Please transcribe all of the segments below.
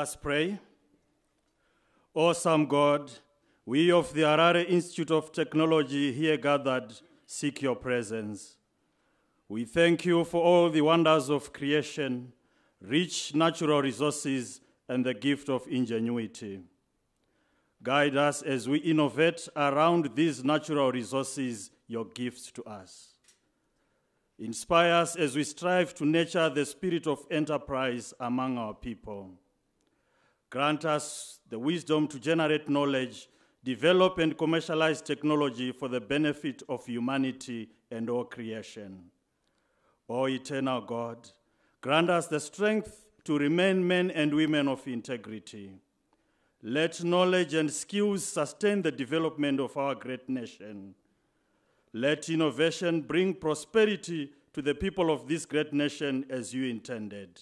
Us pray. Awesome God, we of the Harare Institute of Technology here gathered seek your presence. We thank you for all the wonders of creation, rich natural resources, and the gift of ingenuity. Guide us as we innovate around these natural resources, your gifts to us. Inspire us as we strive to nurture the spirit of enterprise among our people. Grant us the wisdom to generate knowledge, develop and commercialize technology for the benefit of humanity and all creation. O eternal God, grant us the strength to remain men and women of integrity. Let knowledge and skills sustain the development of our great nation. Let innovation bring prosperity to the people of this great nation as you intended.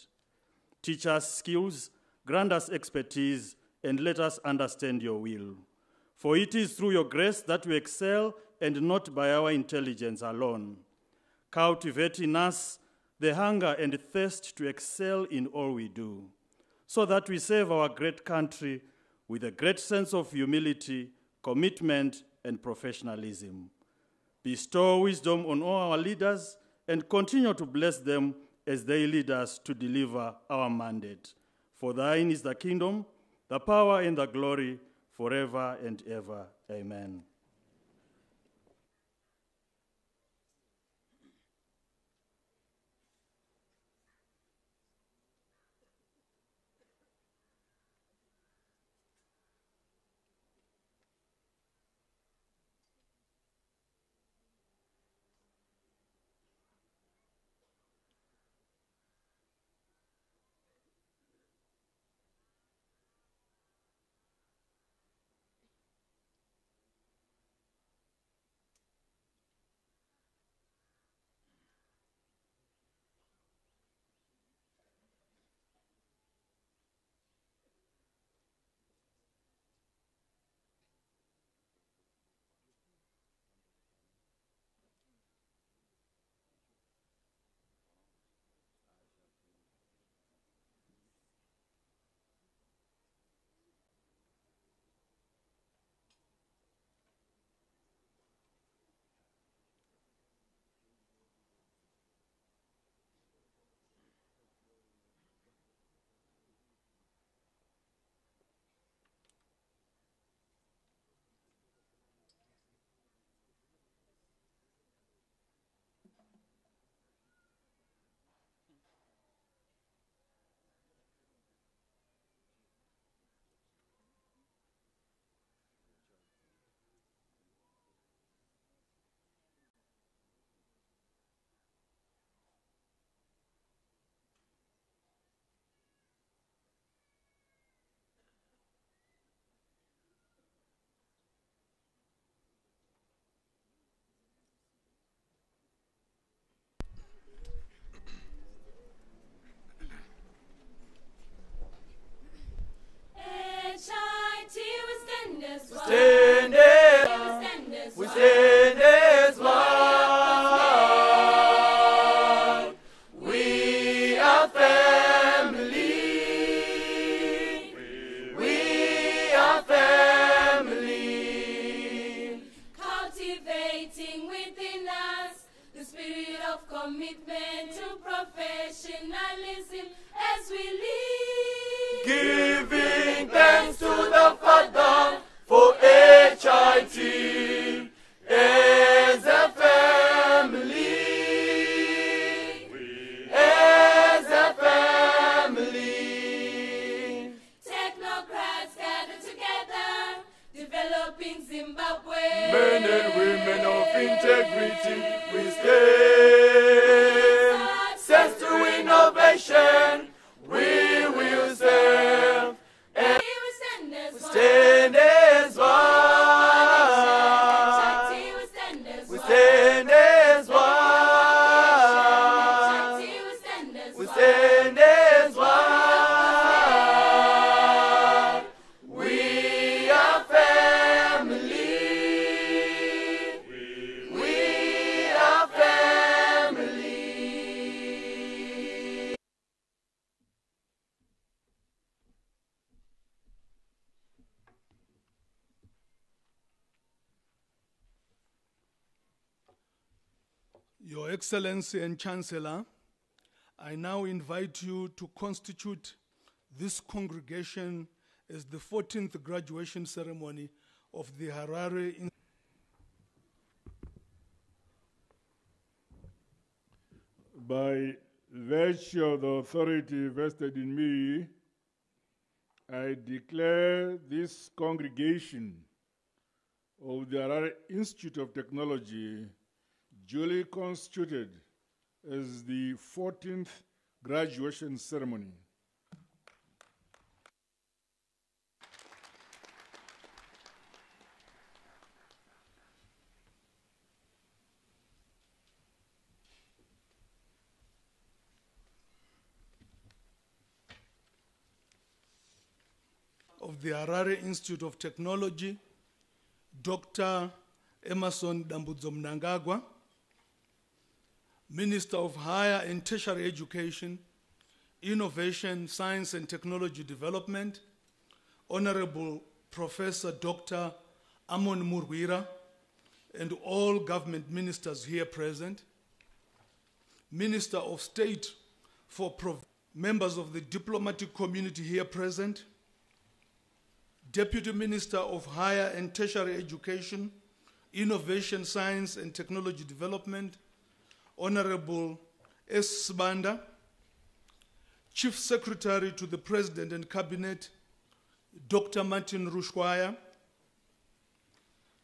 Teach us skills, grant us expertise, and let us understand your will. For it is through your grace that we excel and not by our intelligence alone. Cultivate in us the hunger and thirst to excel in all we do, so that we serve our great country with a great sense of humility, commitment, and professionalism. Bestow wisdom on all our leaders and continue to bless them as they lead us to deliver our mandate. For thine is the kingdom, the power, and the glory forever and ever. Amen. Excellency and Chancellor, I now invite you to constitute this congregation as the 14th graduation ceremony of the Harare. In- By virtue of the authority vested in me, I declare this congregation of the Harare Institute of Technology duly constituted as the 14th graduation ceremony. of the Harare Institute of Technology, Dr. Emerson Dambudzo Mnangagwa, Minister of Higher and Tertiary Education, Innovation, Science and Technology Development, Honorable Professor Dr. Amon Murwira, and all government ministers here present, Minister of State for members of the diplomatic community here present, Deputy Minister of Higher and Tertiary Education, Innovation, Science and Technology Development, Honorable S. Sibanda, Chief Secretary to the President and Cabinet, Dr. Martin Rushwaya,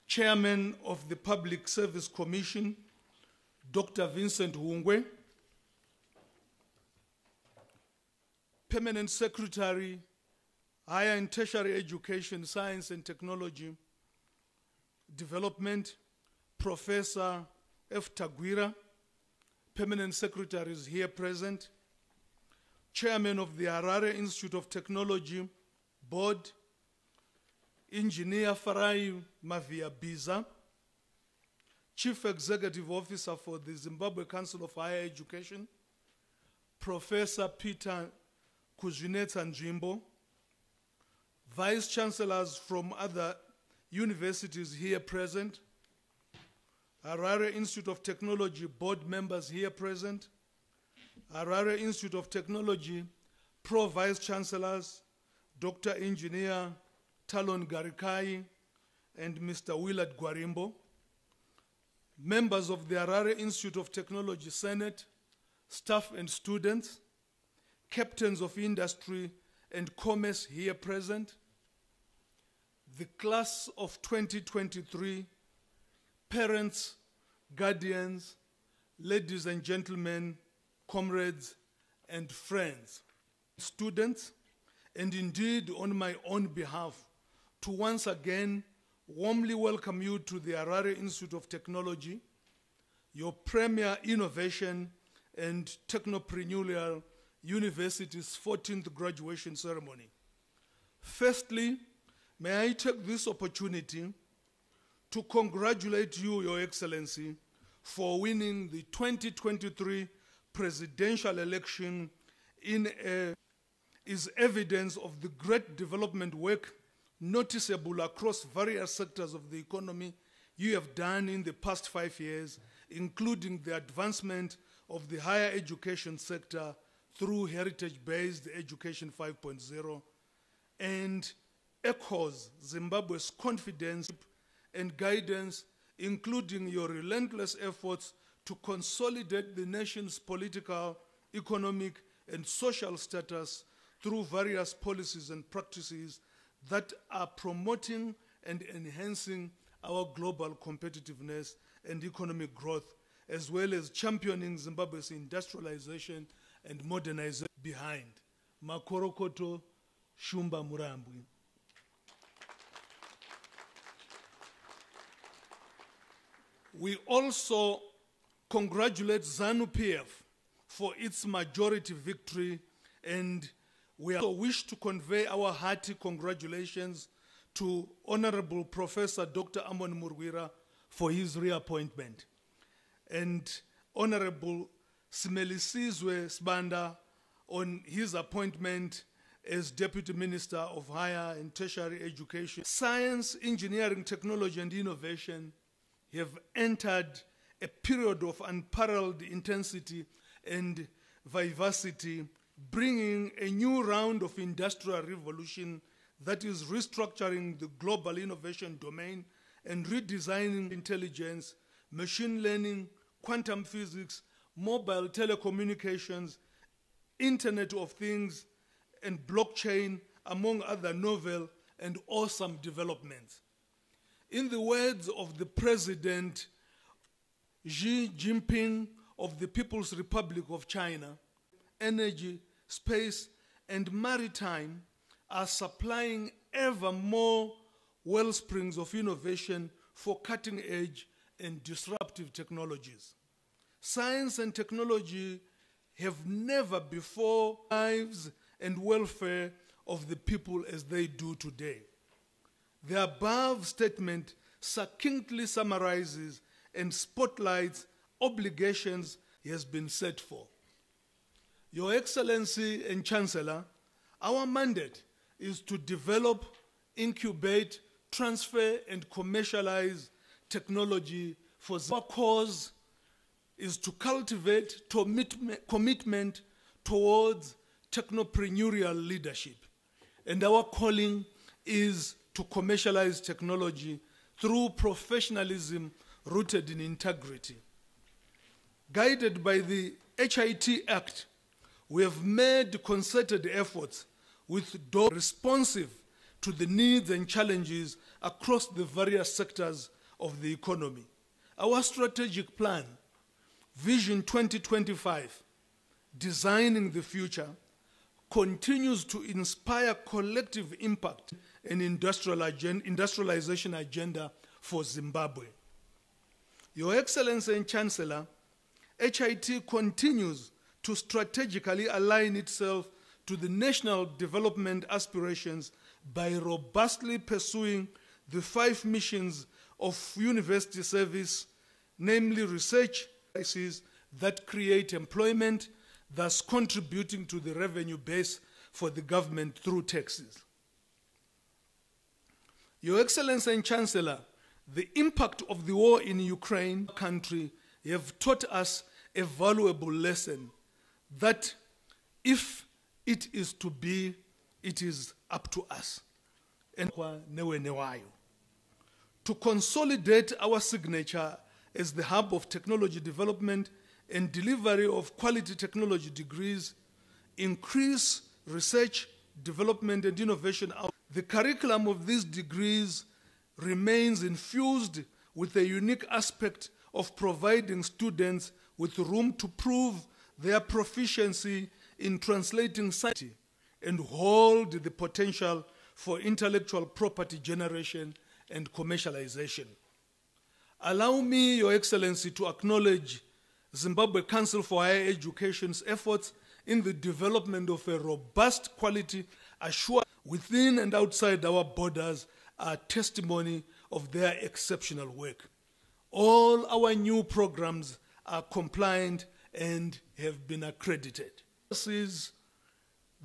Chairman of the Public Service Commission, Dr. Vincent Hungwe, Permanent Secretary, Higher and Tertiary Education, Science and Technology Development, Professor F. Tagwira, Permanent secretaries here present, Chairman of the Harare Institute of Technology Board, Engineer Farai Mavia Biza, Chief Executive Officer for the Zimbabwe Council of Higher Education, Professor Peter Kuzvinetsa Dzvimbo, Vice Chancellors from other universities here present, Harare Institute of Technology board members here present, Harare Institute of Technology Pro Vice Chancellors, Dr. Engineer Talon Garikai and Mr. Willard Guarimbo, members of the Harare Institute of Technology Senate, staff and students, captains of industry and commerce here present, the class of 2023, parents, guardians, ladies and gentlemen, comrades, and friends, students, and indeed on my own behalf, to once again warmly welcome you to the Harare Institute of Technology, your premier innovation and technopreneurial university's 14th graduation ceremony. Firstly, may I take this opportunity to congratulate you, Your Excellency, for winning the 2023 presidential election in a, is evidence of the great development work noticeable across various sectors of the economy you have done in the past five years, including the advancement of the higher education sector through heritage-based education 5.0 and echoes Zimbabwe's confidence and guidance, including your relentless efforts to consolidate the nation's political, economic, and social status through various policies and practices that are promoting and enhancing our global competitiveness and economic growth, as well as championing Zimbabwe's industrialization and modernization behind. Makorokoto Shumba Murambwi. We also congratulate ZANU PF for its majority victory, and we also wish to convey our hearty congratulations to Honorable Professor Dr. Amon Murwira for his reappointment, and Honorable Simelisizwe Sibanda on his appointment as Deputy Minister of Higher and Tertiary Education. Science, Engineering, Technology, and Innovation have entered a period of unparalleled intensity and vivacity, bringing a new round of industrial revolution that is restructuring the global innovation domain and redesigning intelligence, machine learning, quantum physics, mobile telecommunications, Internet of Things, and blockchain, among other novel and awesome developments. In the words of the President Xi Jinping of the People's Republic of China, energy, space, and maritime are supplying ever more well springs of innovation for cutting edge and disruptive technologies. Science and technology have never before lives and welfare of the people as they do today. The above statement succinctly summarizes and spotlights obligations he has been set for. Your Excellency and Chancellor, our mandate is to develop, incubate, transfer, and commercialize technology for our cause is to cultivate commitment, commitment towards technopreneurial leadership. And our calling is to commercialize technology through professionalism rooted in integrity. Guided by the HIT Act, we have made concerted efforts with those responsive to the needs and challenges across the various sectors of the economy. Our strategic plan, Vision 2025, Designing the Future, continues to inspire collective impact and industrial industrialization agenda for Zimbabwe. Your Excellency and Chancellor, HIT continues to strategically align itself to the national development aspirations by robustly pursuing the five missions of university service, namely research that create employment, thus contributing to the revenue base for the government through taxes. Your Excellency and Chancellor, the impact of the war in Ukraine country have taught us a valuable lesson that if it is to be, it is up to us. To consolidate our signature as the hub of technology development and delivery of quality technology degrees, increase research, development, and innovation. The curriculum of these degrees remains infused with a unique aspect of providing students with room to prove their proficiency in translating science and hold the potential for intellectual property generation and commercialization. Allow me, Your Excellency, to acknowledge Zimbabwe Council for Higher Education's efforts in the development of a robust quality assurance within and outside our borders are testimony of their exceptional work. All our new programs are compliant and have been accredited. Courses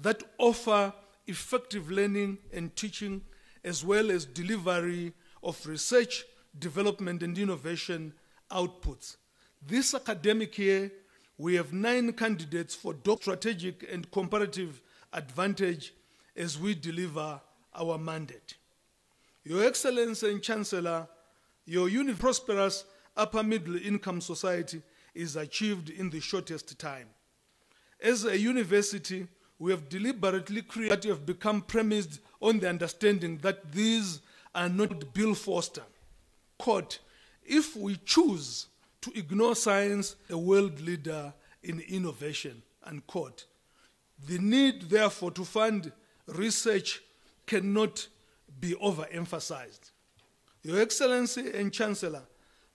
that offer effective learning and teaching as well as delivery of research, development, and innovation outputs. This academic year, we have nine candidates for strategic and comparative advantage as we deliver our mandate. Your Excellency and Chancellor, your uni- prosperous upper middle income society is achieved in the shortest time. As a university, we have deliberately created have become premised on the understanding that these are not Bill Foster. Quote, if we choose to ignore science, a world leader in innovation, unquote. The need, therefore, to fund research cannot be overemphasized. Your Excellency and Chancellor,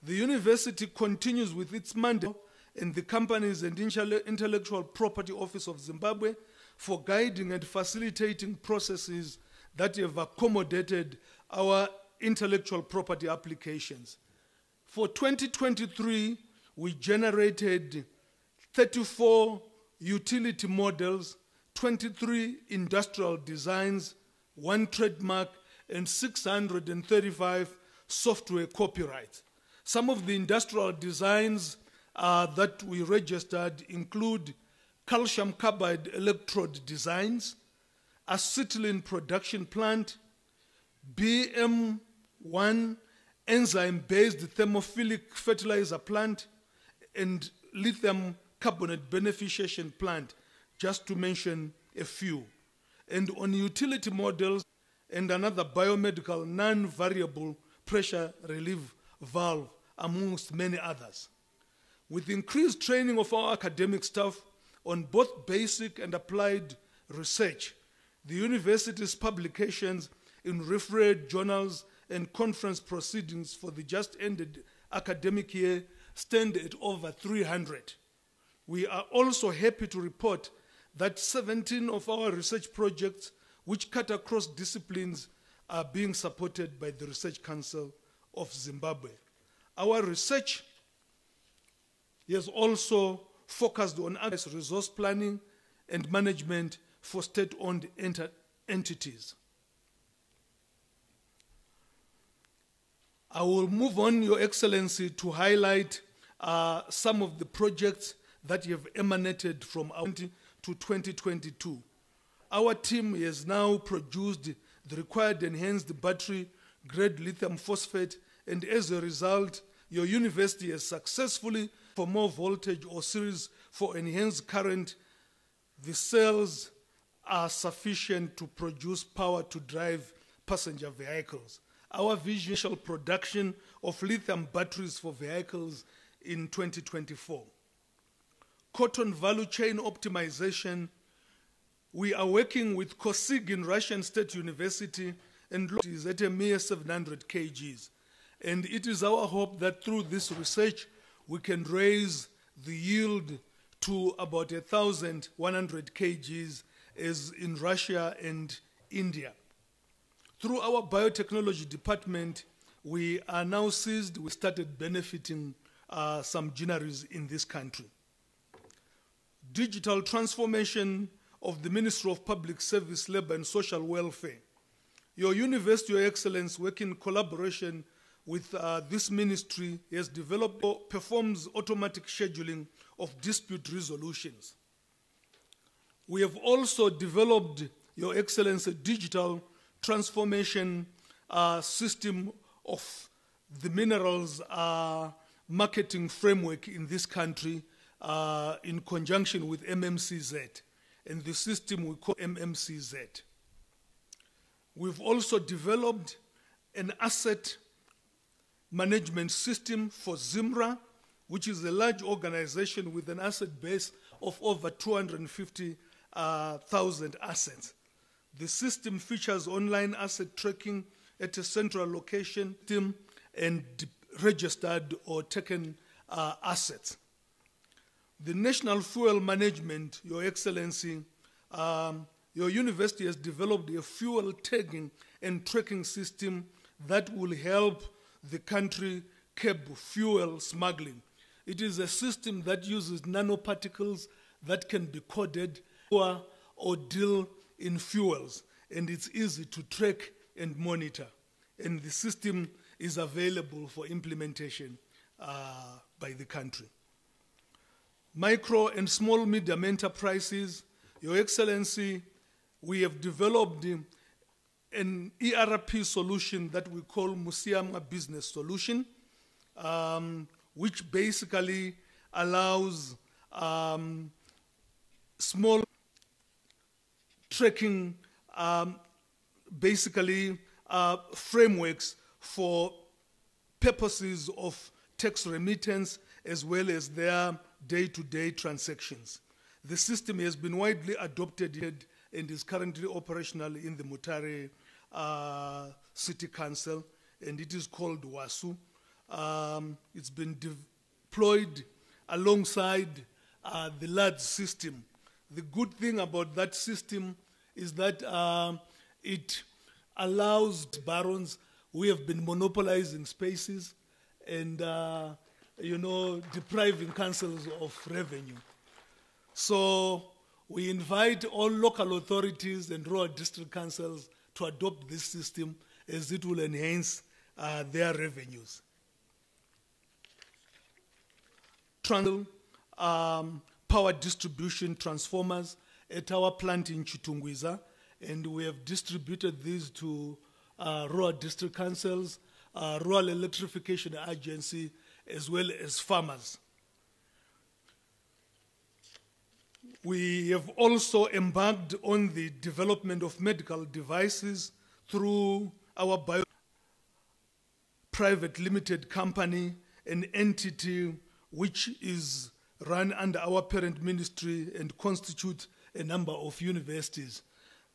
the university continues with its mandate and the Companies and Intellectual Property Office of Zimbabwe for guiding and facilitating processes that have accommodated our intellectual property applications. For 2023, we generated 34 utility models, 23 industrial designs, one trademark, and 635 software copyrights. Some of the industrial designs uh, that we registered include calcium carbide electrode designs, acetylene production plant, BM1 enzyme-based thermophilic fertilizer plant, and lithium carbonate beneficiation plant, just to mention a few. And on utility models and another biomedical non-variable pressure relief valve, amongst many others. With increased training of our academic staff on both basic and applied research, the university's publications in referred journals and conference proceedings for the just ended academic year stand at over 300. We are also happy to report that 17 of our research projects, which cut across disciplines, are being supported by the Research Council of Zimbabwe. Our research has also focused on resource planning and management for state-owned entities. I will move on, Your Excellency, to highlight uh, some of the projects that have emanated from our 20 to 2022. Our team has now produced the required enhanced battery grade lithium phosphate, and as a result, your university has successfully for more voltage or series for enhanced current. The cells are sufficient to produce power to drive passenger vehicles. Our visual production of lithium batteries for vehicles in 2024. Cotton value chain optimization. We are working with Kosygin Russian State University and is at a mere 700 kgs. And it is our hope that through this research, we can raise the yield to about 1,100 kgs as in Russia and India. Through our biotechnology department, we are now seized, we started benefiting uh, some generaries in this country. Digital transformation of the Ministry of Public Service, Labor and Social Welfare. Your University, Your Excellence, work in collaboration with uh, this ministry, has developed or performs automatic scheduling of dispute resolutions. We have also developed, Your Excellency, digital transformation uh, system of the minerals uh, marketing framework in this country uh, in conjunction with MMCZ. And the system we call MMCZ. We've also developed an asset management system for Zimra, which is a large organization with an asset base of over 250,000 uh, assets. The system features online asset tracking at a central location team and registered or taken uh, assets. The National Fuel Management, Your Excellency, um, your university has developed a fuel tagging and tracking system that will help the country curb fuel smuggling. It is a system that uses nanoparticles that can be coded or, or deal in fuels, and it's easy to track and monitor. And the system is available for implementation uh, by the country. Micro and small medium enterprises, Your Excellency, we have developed an ERP solution that we call Musiama Business Solution, um, which basically allows um, small tracking, um, basically uh, frameworks for purposes of tax remittance as well as their day-to-day transactions. The system has been widely adopted and is currently operational in the Mutare uh, City Council, and it is called WASU. Um, it's been deployed alongside uh, the large system. The good thing about that system is that uh, it allows barons who have been monopolizing spaces and uh, you know depriving councils of revenue. So we invite all local authorities and rural district councils to adopt this system as it will enhance uh, their revenues. trans- um, power distribution transformers at our plant in Chitungwiza, and we have distributed these to uh, rural district councils, uh, rural electrification agency, as well as farmers. We have also embarked on the development of medical devices through our bio private limited company, an entity which is run under our parent ministry and constitute a number of universities.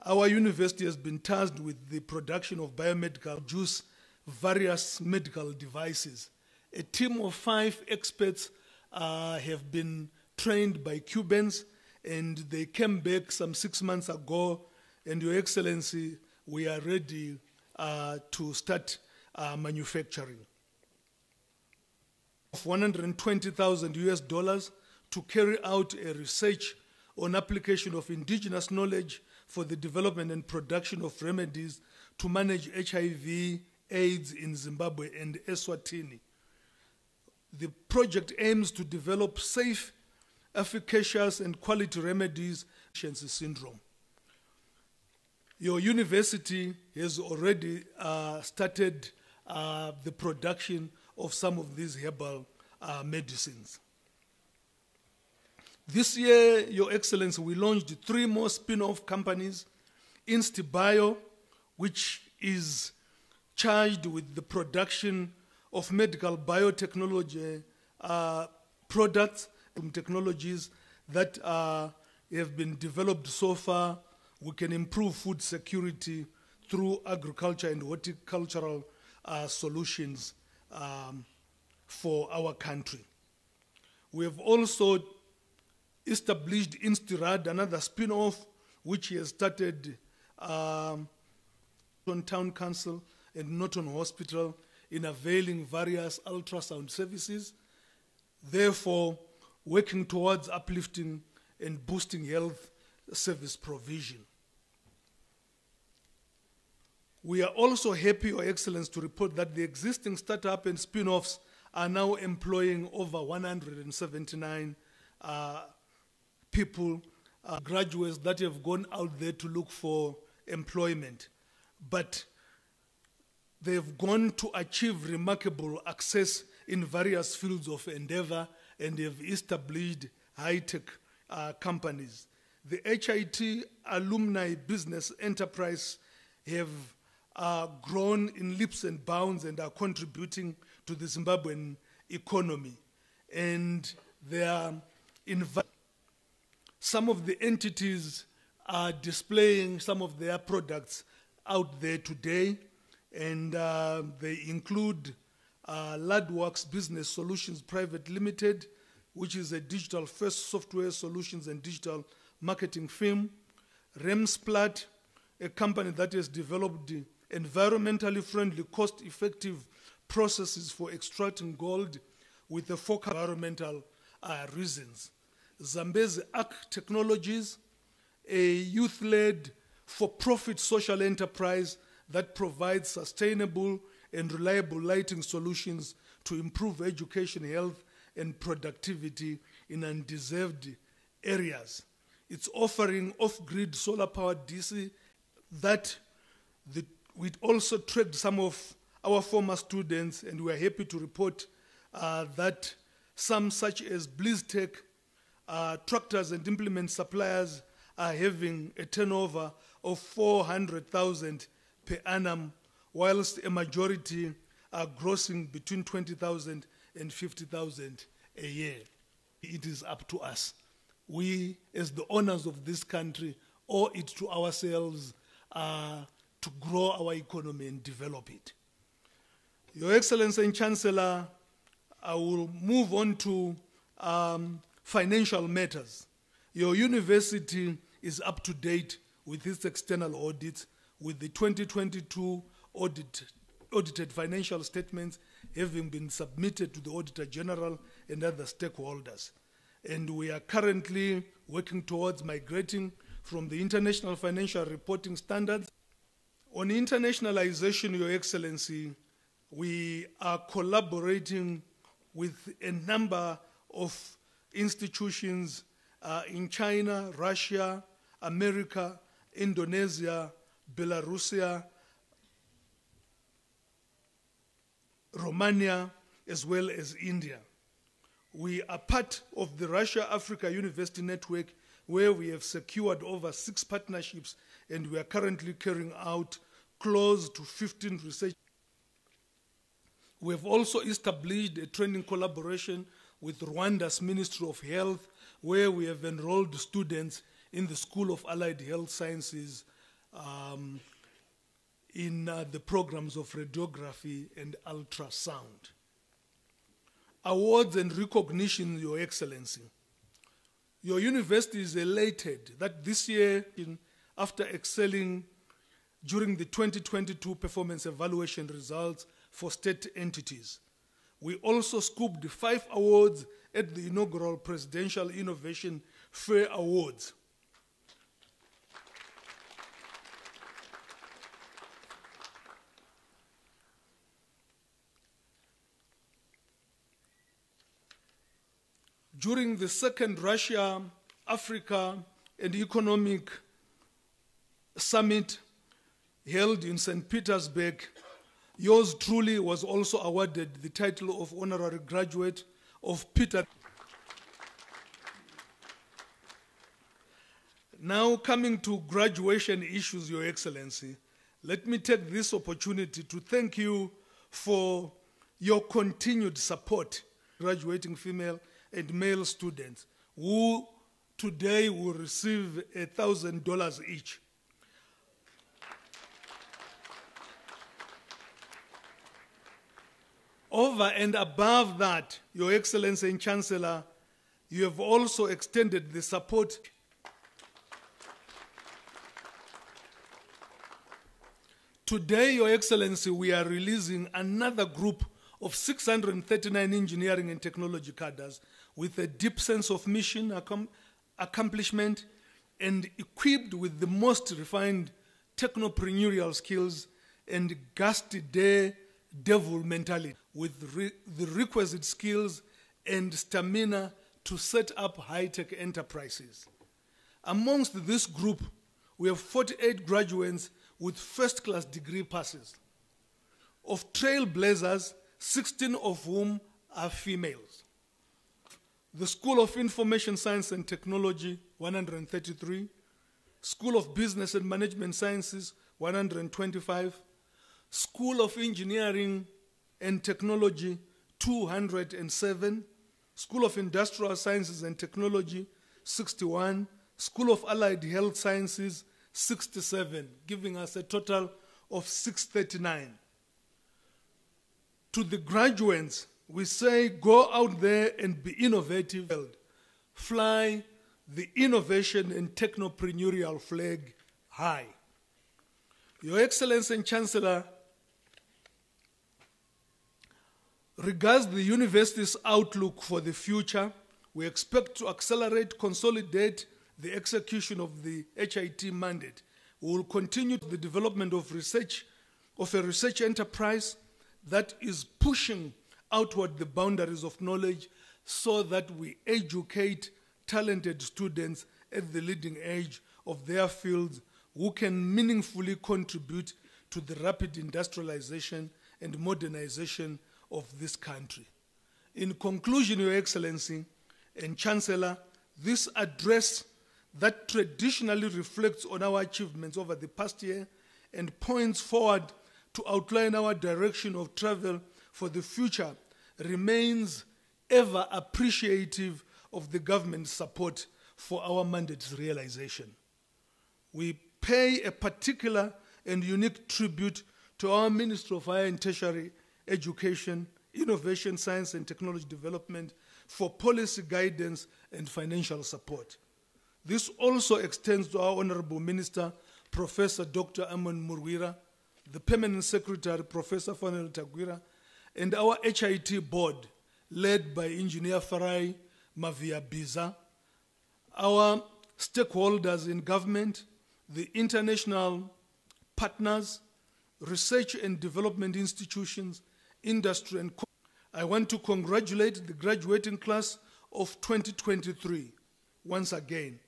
Our university has been tasked with the production of biomedical juice, various medical devices. A team of five experts uh, have been trained by Cubans, and they came back some six months ago. And Your Excellency, we are ready uh, to start uh, manufacturing of 120,000 US dollars to carry out a research on application of indigenous knowledge for the development and production of remedies to manage HIV AIDS in Zimbabwe and Eswatini. The project aims to develop safe, efficacious, and quality remedies for syndrome. Your university has already uh, started uh, the production of some of these herbal uh, medicines. This year, Your Excellency, we launched three more spin off companies InstiBio, which is charged with the production of medical biotechnology uh, products and technologies that uh, have been developed so far. We can improve food security through agriculture and horticultural uh, solutions um, for our country. We have also established Instirad, another spin off, which he has started um, on Town Council and Norton Hospital in availing various ultrasound services, therefore, working towards uplifting and boosting health service provision. We are also happy, Your Excellence, to report that the existing startup and spin offs are now employing over 179 uh, people, uh, graduates that have gone out there to look for employment. But they've gone to achieve remarkable access in various fields of endeavor and they've established high tech uh, companies. The HIT alumni business enterprise have uh, grown in leaps and bounds and are contributing to the Zimbabwean economy. And they are inv- some of the entities are displaying some of their products out there today, and uh, they include uh, Ladworks Business Solutions Private Limited, which is a digital first software solutions and digital marketing firm, Remsplat, a company that has developed environmentally friendly, cost effective processes for extracting gold with a focus on environmental uh, reasons. Zambezi Arc Technologies, a youth led for profit social enterprise that provides sustainable and reliable lighting solutions to improve education, health, and productivity in undeserved areas. It's offering off grid solar powered DC that the, we also tracked some of our former students, and we are happy to report uh, that some, such as BlizzTech, uh, tractors and implement suppliers, are having a turnover of 400,000 per annum, whilst a majority are grossing between 20,000 and 50,000 a year. It is up to us. We, as the owners of this country, owe it to ourselves uh, to grow our economy and develop it. Your Excellency and Chancellor, I will move on to um, financial matters. Your university is up to date with its external audits, with the 2022 audit, audited financial statements having been submitted to the Auditor General and other stakeholders. And we are currently working towards migrating from the International Financial Reporting Standards. On internationalization, Your Excellency, we are collaborating with a number of institutions uh, in China, Russia, America, Indonesia, Belarusia, Romania, as well as India. We are part of the Russia Africa University Network, where we have secured over six partnerships and we are currently carrying out close to 15 research. We have also established a training collaboration with Rwanda's Ministry of Health, where we have enrolled students in the School of Allied Health Sciences um, in uh, the programs of radiography and ultrasound. Awards and recognition, Your Excellency. Your university is elated that this year, in, after excelling during the 2022 performance evaluation results for state entities, we also scooped five awards at the inaugural Presidential Innovation Fair Awards. During the second Russia, Africa, and Economic Summit held in St. Petersburg, yours truly was also awarded the title of honorary graduate of Peter. Now, coming to graduation issues, Your Excellency, let me take this opportunity to thank you for your continued support, graduating female and male students, who today will receive $1,000 each. Over and above that, Your Excellency and Chancellor, you have also extended the support. Today, Your Excellency, we are releasing another group of 639 engineering and technology cadres with a deep sense of mission accom- accomplishment and equipped with the most refined technopreneurial skills and gusty day devil mentality with re- the requisite skills and stamina to set up high tech enterprises. Amongst this group, we have 48 graduates with first class degree passes. Of trailblazers, 16 of whom are females. The School of Information Science and Technology, 133. School of Business and Management Sciences, 125. School of Engineering and Technology, 207. School of Industrial Sciences and Technology, 61. School of Allied Health Sciences, 67, giving us a total of 639. To the graduates, we say go out there and be innovative. Fly the innovation and technopreneurial flag high. Your Excellency and Chancellor, regards the university's outlook for the future, we expect to accelerate, consolidate the execution of the HIT mandate. We will continue the development of research, of a research enterprise that is pushing outward the boundaries of knowledge so that we educate talented students at the leading edge of their fields who can meaningfully contribute to the rapid industrialization and modernization of this country. In conclusion, Your Excellency and Chancellor, this address that traditionally reflects on our achievements over the past year and points forward to outline our direction of travel for the future remains ever appreciative of the government's support for our mandate's realization. We pay a particular and unique tribute to our Minister of Higher and Tertiary Education, Innovation, Science and Technology Development for policy guidance and financial support. This also extends to our Honorable Minister, Professor Dr. Amon Murwira, the Permanent Secretary, Professor Fanuel Tagwira, and our HIT board, led by Engineer Farai Mavia Biza, our stakeholders in government, the international partners, research and development institutions, industry, and I want to congratulate the graduating class of 2023, once again,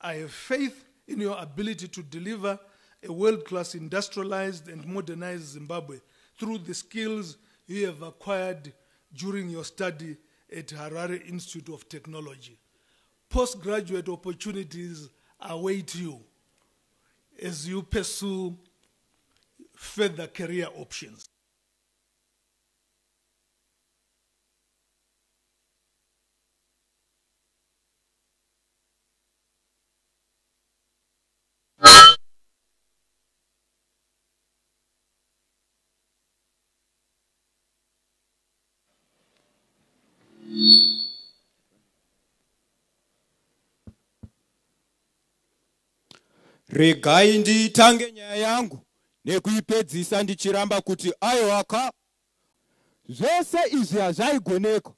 I have faith in your ability to deliver a world class industrialized and modernized Zimbabwe through the skills you have acquired during your study at Harare Institute of Technology. Postgraduate opportunities await you as you pursue further career options. Regai nditange nyaya yangu nekuipedzisa ndichiramba kuti aiwaka zvese izvi hazvaigoneka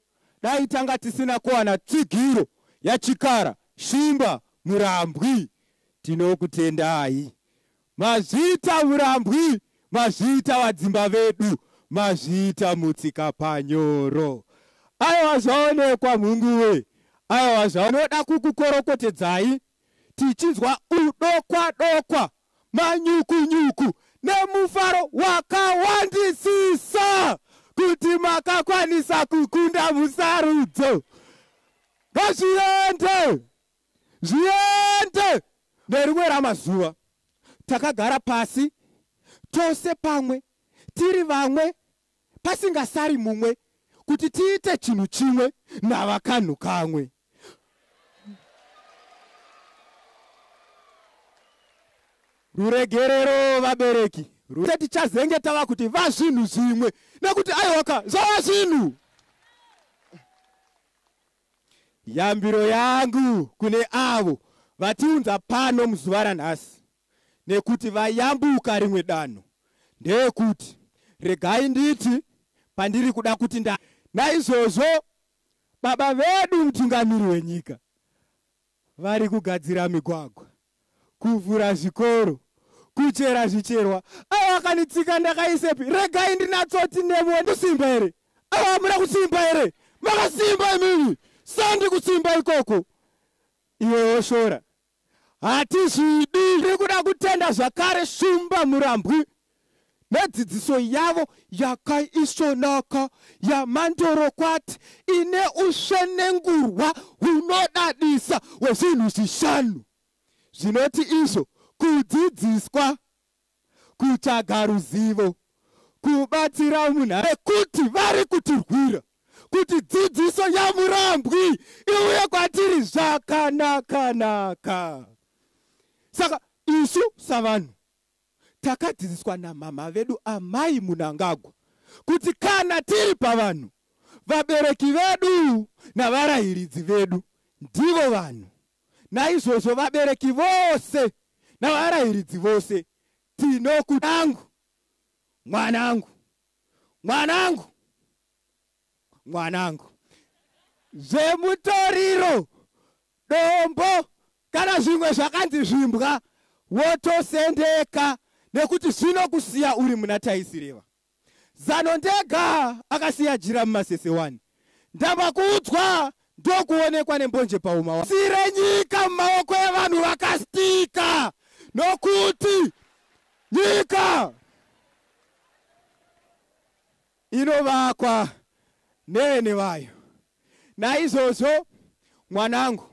dai tanga tisina kuwana tsigiro yachikara shimba murambwi. Tinokutendai mazviita murambwi mazviita vadzimba vedu mazviita mutsika panyoro. Aiwa zvaonekwa mhunguwe aiwa zvanoda kukukorokotedzai tichinzwa udokwa dokwa manyukunyuku nemufaro wakawandisisa kuti makakwanisa kukunda musarudzo. Ngazviende zviende nerimwe ramazuva. Takagara pasi tose pamwe tiri vamwe pasingasari mumwe kuti tiite chinhu chimwe navakanhu kamwe ruregerero vabereki. Rute tichazenge tava kuti vazvinhu zvimwe nekuti aiwaka zvava zvinhu. Yambiro yangu kune avo vatiunza pano muzuva ranhasi nekuti vayambuka rimwe danho. Ndeyekuti regai nditi pandiri kuda kuti nda naizvozvo baba vedu mutungamiri wenyika vari kugadzira migwagwa kuvhura zvikoro kuchera zvicherwa. Ava vakanitsika ndakaisepi regai ndinatsoti nemuwe kusimba here? Ava muna kusimba here? Makasimba imimi. Sandi kusimba ikoko. Iwe woshora. Hatizvidi. Ndiri kuda kutenda zvakare shumba murambwi. Nedzidziso yavo yakaisvonaka yamandorokwati ine usvenengurwa hunodadisa hwezvinhu zvishanu. Zvinoti izvo kudzidziswa kutsvaga ruzivo kubatsira munhu ekuti vari kutirwira kuti dzidziso yamurambwi iuye kwatiri zvakanakanaka saka isu savanhu takadzidziswa namama vedu amai munangagwa kuti kana tiri pavanhu vabereki vedu navarayiridzi vedu ndivo vanhu. Naizvozvo vabereki vose navarayiridzi vose. Tinokudangu mwanangu mwanangu mwanangu. Zvemutoriro dombo kana zvimwe zvakanzi zvimbwa wotosendeka nekuti zvinokusiya uri muna taisireva. Zano ndega akasiya jira mumasese 1 ndamba kuudzwa ndokuonekwa nembonje pauma sire nyika mumaoko evanhu vakastika nokuti nyika inovakwa nevene vayo naizvozvo mwanangu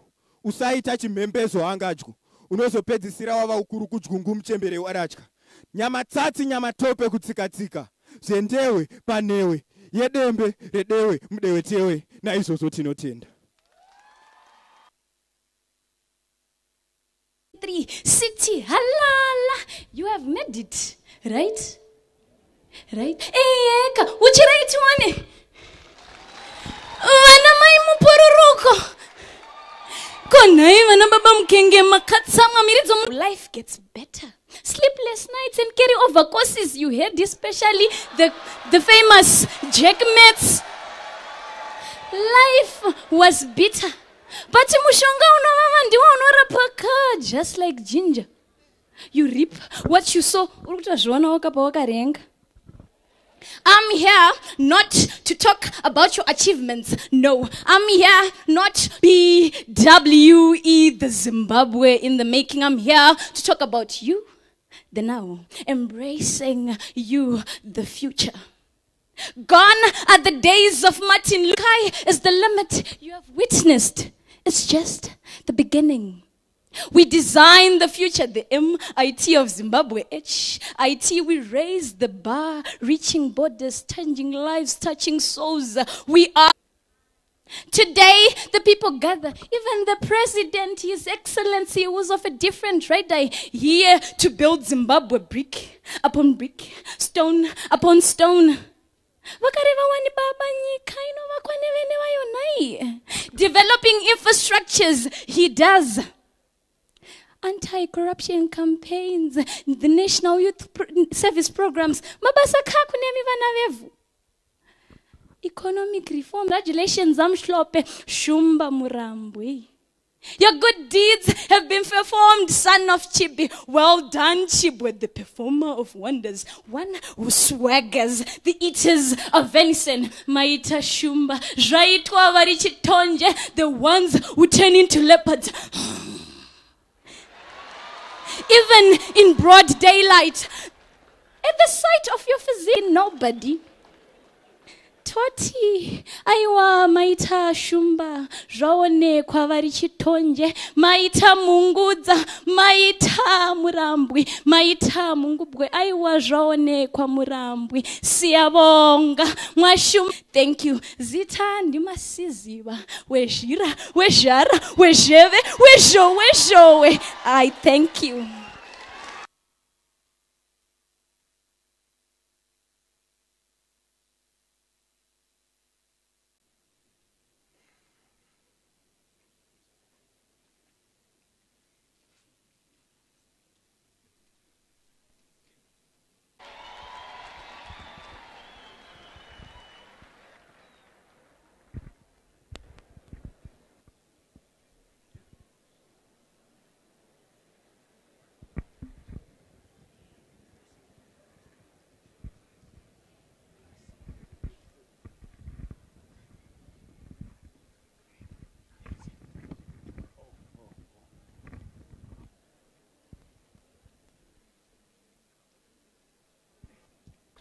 usaita chimhembezo angadyo unozopedzisira wava ukuru kudyungu muchembere waratya. Nyama tsatsi nyama tope kutsikatsika. Zvendewe panewe yedembe redewe mudewe tewe naizvozvo tinotenda three city. Halala. You have made it right? Right? Eyeka uchiraitiwane vana mai mupururuko konhai vana baba mukenge makatsamwa miri dzomu life gets better. Sleepless nights and carry over courses. You had especially the, the famous jackmats life was bitter but mushonga unovava ndiwo unorapa ka just like ginger you reap what you sow, uri kutozvionawo kapa wakarenga I'm here not to talk about your achievements. No, I'm here not BWE, the Zimbabwe in the making. I'm here to talk about you, the now, embracing you, the future. Gone are the days of Martin. Sky is the limit you have witnessed. It's just the beginning. We design the future, the MIT of Zimbabwe. HIT, we raise the bar, reaching borders, changing lives, touching souls. We are. Today, the people gather. Even the president, His Excellency, was of a different eye, here to build Zimbabwe brick upon brick, stone upon stone. Vakareva wani baba nyika inovakwa nevene vayonai developing infrastructures he does. Anti-corruption campaigns the national youth Pro- service programs mabasa kha kunemi vana vevu. Economic reform congratulations amhlope shumba murambwe your good deeds have been performed, son of Chibi. Well done, Chibwe, the performer of wonders. One who swaggers, the eaters of venison. Maita Shumba, Raitwa Varichitonje, the ones who turn into leopards. Even in broad daylight, at the sight of your physique, nobody toti aiwa maita shumba zvaonekwa vari chitonje maita mungudza maita murambwi maita mungubwe aiwa zvaonekwa murambwi siyabonga mwashum thank you. Zita ndimasiziva wezhira wezhara wezheve wezhowe. Zhowe i thank you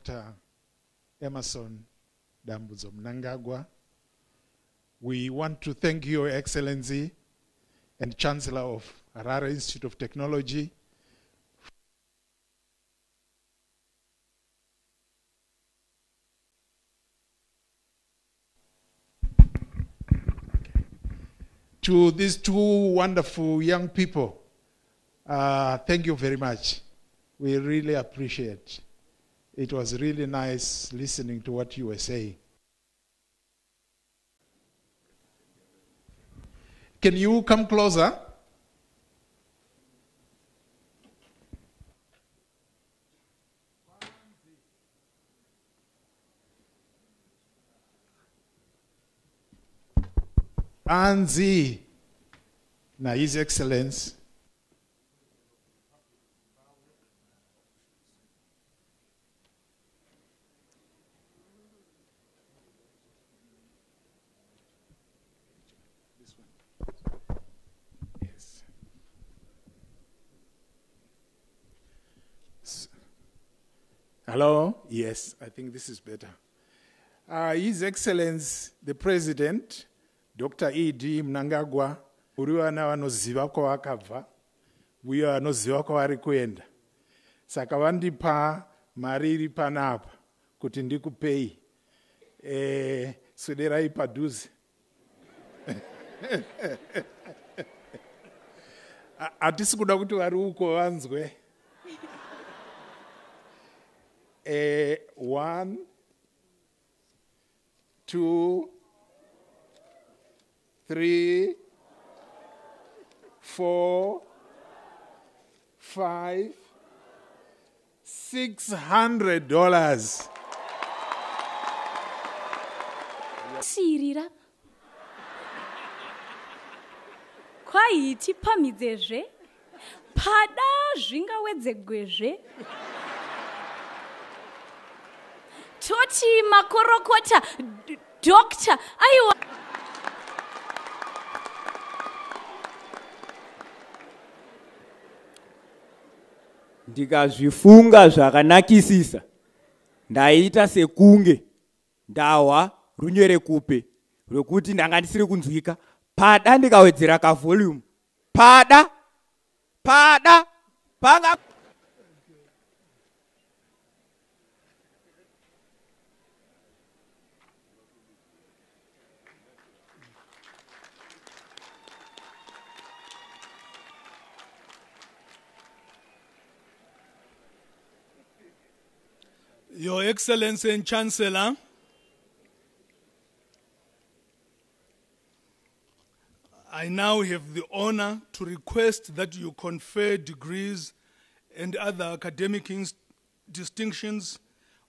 Dr. Emmerson Dambudzo Mnangagwa. We want to thank Your Excellency and Chancellor of Harare Institute of Technology to these two wonderful young people. Uh, thank you very much. We really appreciate. It was really nice listening to what you were saying. Can you come closer? Anzi, na His Excellency. Hello? Yes, I think this is better. Uh, His Excellency, the President, Dr. E.D. Mnangagwa, uri vana vanoziva kwavakabva uye vanoziva kwavari kuenda saka vandipa mari iri panapa kuti ndikupei e, swederai padhuze Ha- hatisi kuda kuti vari uko vanzwe e, one two three four five six hundred dollars. Sirira. Kwaiti pamidzezve pada zvingawedzegwezve toti makorokota dokta aiwa. Ndikazvifunga zvakanakisisa. Ndaita sekunge ndahwa runyerekupe rwekuti ndanga ndisiri kunzwika. Pada ndikawedzera kavhoriumu pada! Pada! Panga Your Excellency and Chancellor, I now have the honor to request that you confer degrees and other academic distinctions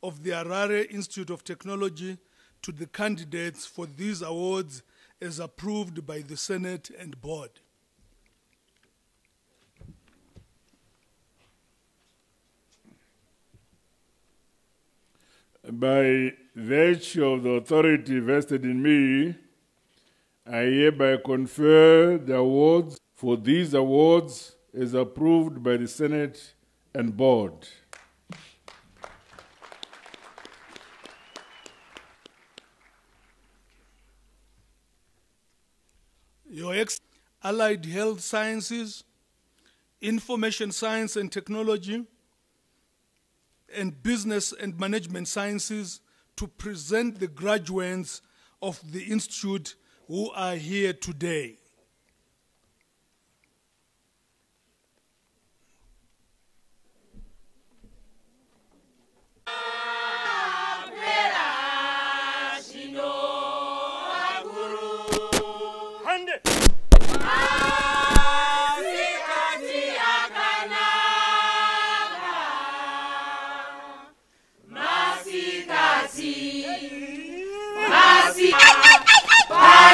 of the Harare Institute of Technology to the candidates for these awards as approved by the Senate and Board. By virtue of the authority vested in me, I hereby confer the awards for these awards as approved by the Senate and Board. Your ex- Allied Health Sciences, Information Science and Technology, and Business and Management Sciences to present the graduates of the Institute who are here today.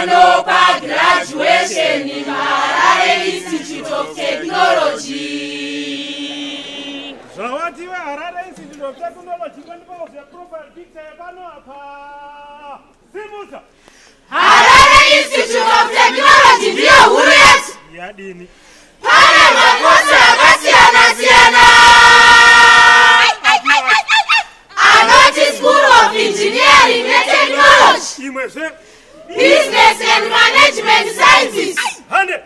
Pano pa graduation in Harare Institute of Technology. zvawati veharare institute of technology kwendivaovya profile picture yepano apa simusa Harare Institute of Technology ndiyo huru yetu. yadini Pane makosi akasiyana siyana. Anoti School of Engineering neTechnology, imwezve Business and Management Sciences, hande!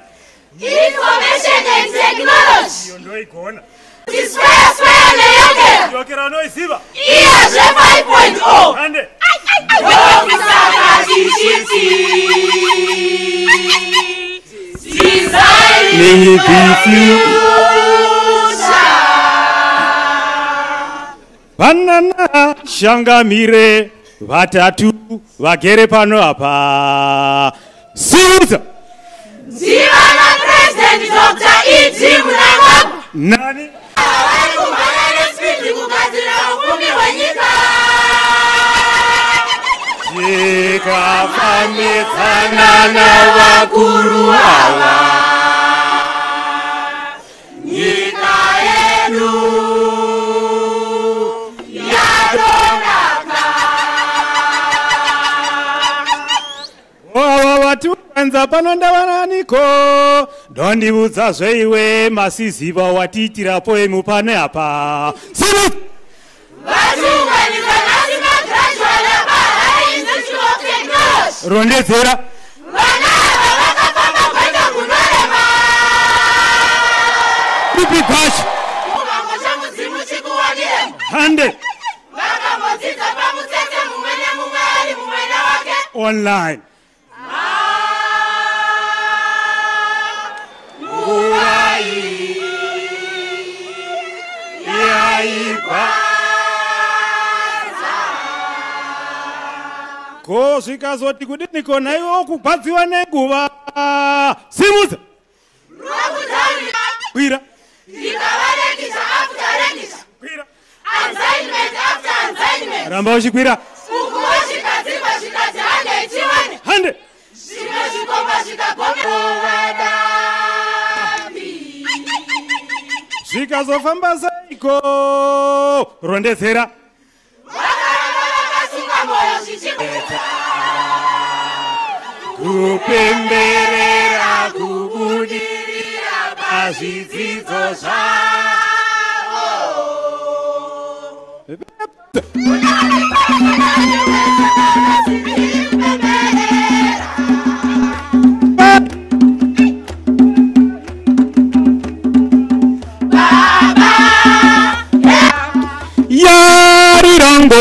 Information and Technology, iyo ndoigona Square Square neyokera. yokera noiziva Iyazve 5.0. hande! Ndokusaka tichiti. Design vanana shangamire vatatu vagere pano apa simusa Ndivana President Dr. E.G. Mnangagwa. nani Vari kumhanya nespidi kugadzira ufumi hwenyika. tikafambidzana navakuru ava vatiwanza pano ndavananiko ndondivudza zveiwe masiziva watiitira poemu pane apa simusa Vatiunganidza nhasi magraduate epaHarare Institute of Technology. rondedzera Vana ava vakafamba kuenda kunorema. ipi kwacho Ukangocha mudzimu chikuwaniremo. hande Vakambodzidza pamutsetse mumwe nemumwe ari mumwena wake. online yaibva ko zvikazoti kudini kona iwo kugwadziwa nenguva Rokutauri kwira ndikavarekisa after rekisa. kwira Assignment after assignment. ramba uchikwira Ukuwo zvikadzikwa zvikati hande ichiwane. hande Zvimwe zvikomba zvikagomavadambi. zvikazofamba seiko? Rondedzera. Vakaramba vakasunga mwoyo zvichibeta kupemberera kubudirira pazvidzidzo zvavo. Vakasimira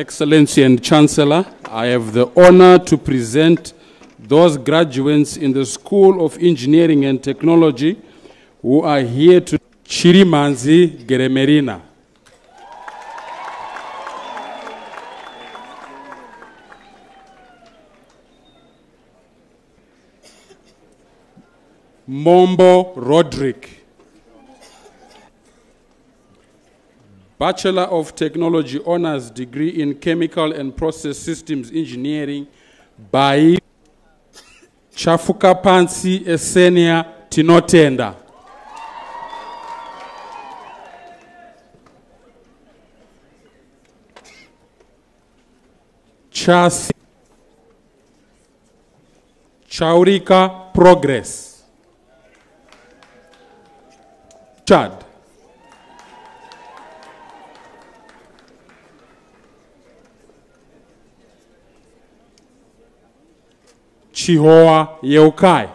Excellency and Chancellor, I have the honor to present those graduates in the School of Engineering and Technology who are here to Chirimanzi Geremerina. Mombo Roderick. Bachelor of Technology Honors Degree in Chemical and Process Systems Engineering by Chafuka Pansi Esenia Tinotenda. Chasi Chaurika Progress. Chad. Chihoa Yeukai.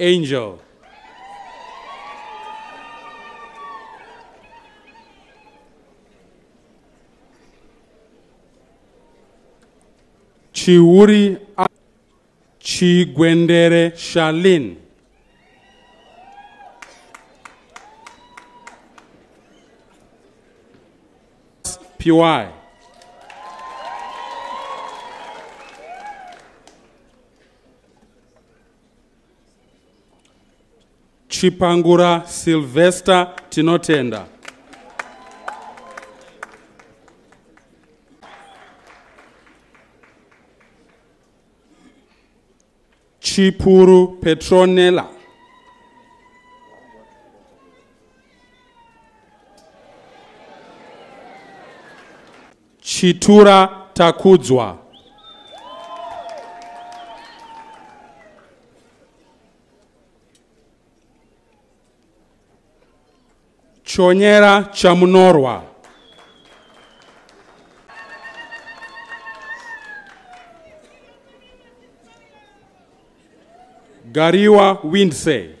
Angel. Chiuri A- Chigwendere Shalin. PY. Chipangura Sylvester Tinotenda. Chipuru petronela Chitura Takudzwa. Chonyera cha Mnorwa. Gariwa Windsay.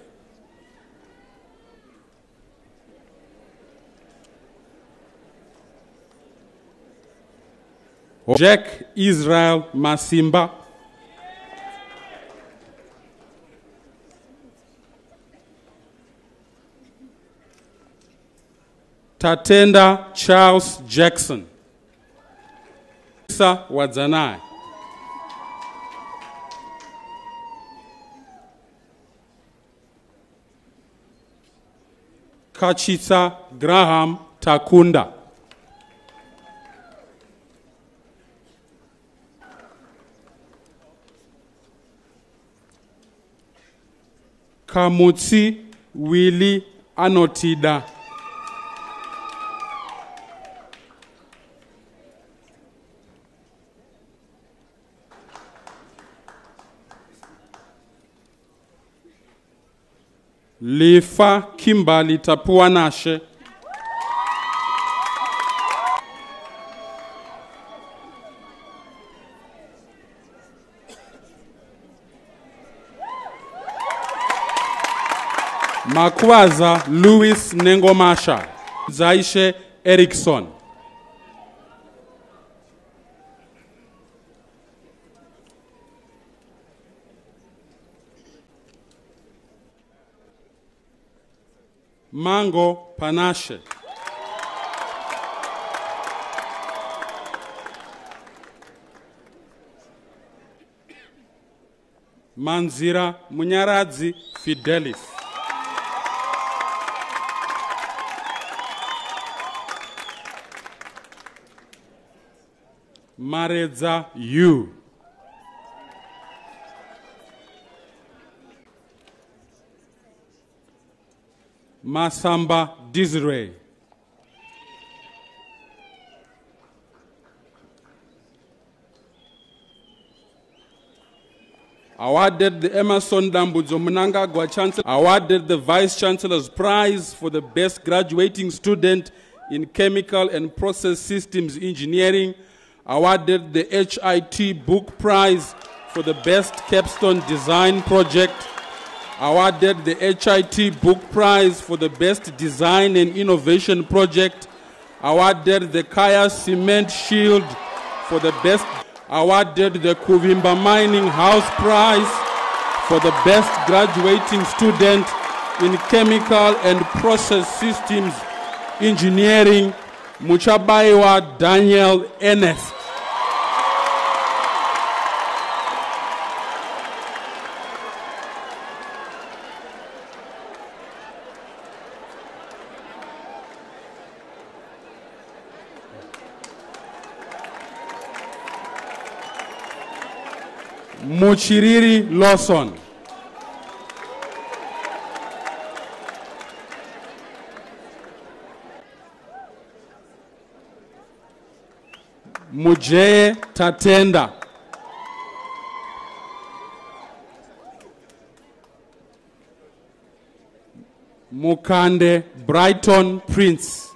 Jack Israel Masimba. Tatenda Charles Jackson. Isa Wadzanai. Kachisa Graham Takunda. Kamutsi Willie Anotida. Lifa Kimbali Tapuanashe. Makwaza Louis Nengomasha. Zaishe Erickson. Mango Panashe. Manzira Munyaradzi Fidelis. Maredza Yu. Masamba Desiree. Awarded the Emmerson Dambudzo Mnangagwa Chancellor, awarded the Vice Chancellor's Prize for the Best Graduating Student in Chemical and Process Systems Engineering, awarded the HIT Book Prize for the Best Capstone Design Project, awarded the HIT Book Prize for the Best Design and Innovation Project, awarded the Kaya Cement Shield for the Best, awarded the Kuvimba Mining House Prize for the Best Graduating Student in Chemical and Process Systems Engineering, Muchabaiwa Daniel Ernest. Muchiriri Lawson. Mujeye Tatenda. Mukande Brighton Prince.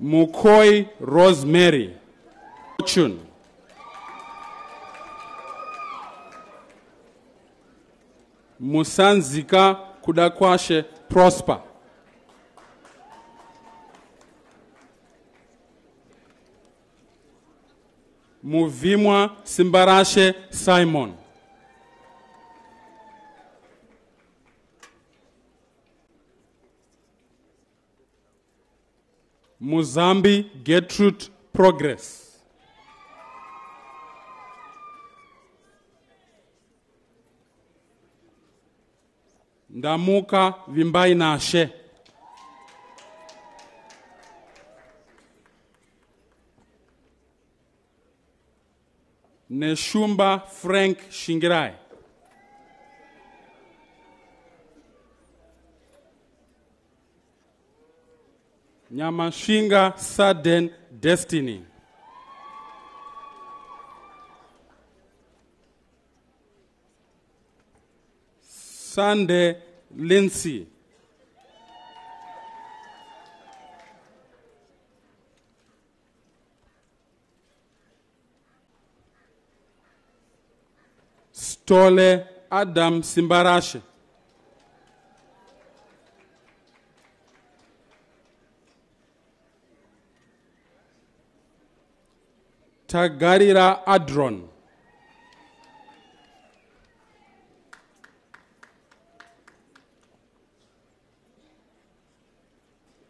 Mukoi Rosemary. Fortune. Musanzika Kudakwashe Prosper. Muvimwa Simbarashe Simon. Muzambi Gertrude Progress. Ndamuka Vimbai Nashe. Neshumba Frank Shingirai. Nyamashinga Sudden Destiny. Sunday Lindsay. Stole Adam Simbarashe. Tagarira Adron.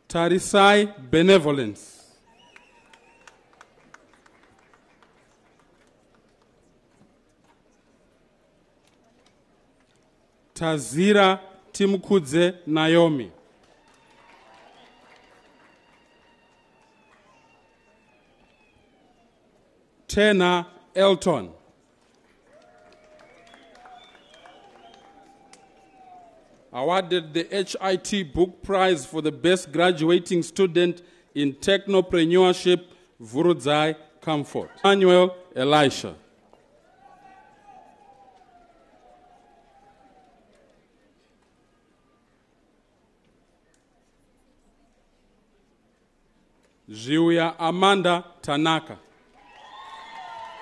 Tarisai Benevolence. Tazira Timkudze Naomi. Tena Elton. Awarded the HIT Book Prize for the Best Graduating Student in Technopreneurship, Vurudzai Comfort. Manuel Elisha. Ziuya Amanda Tanaka.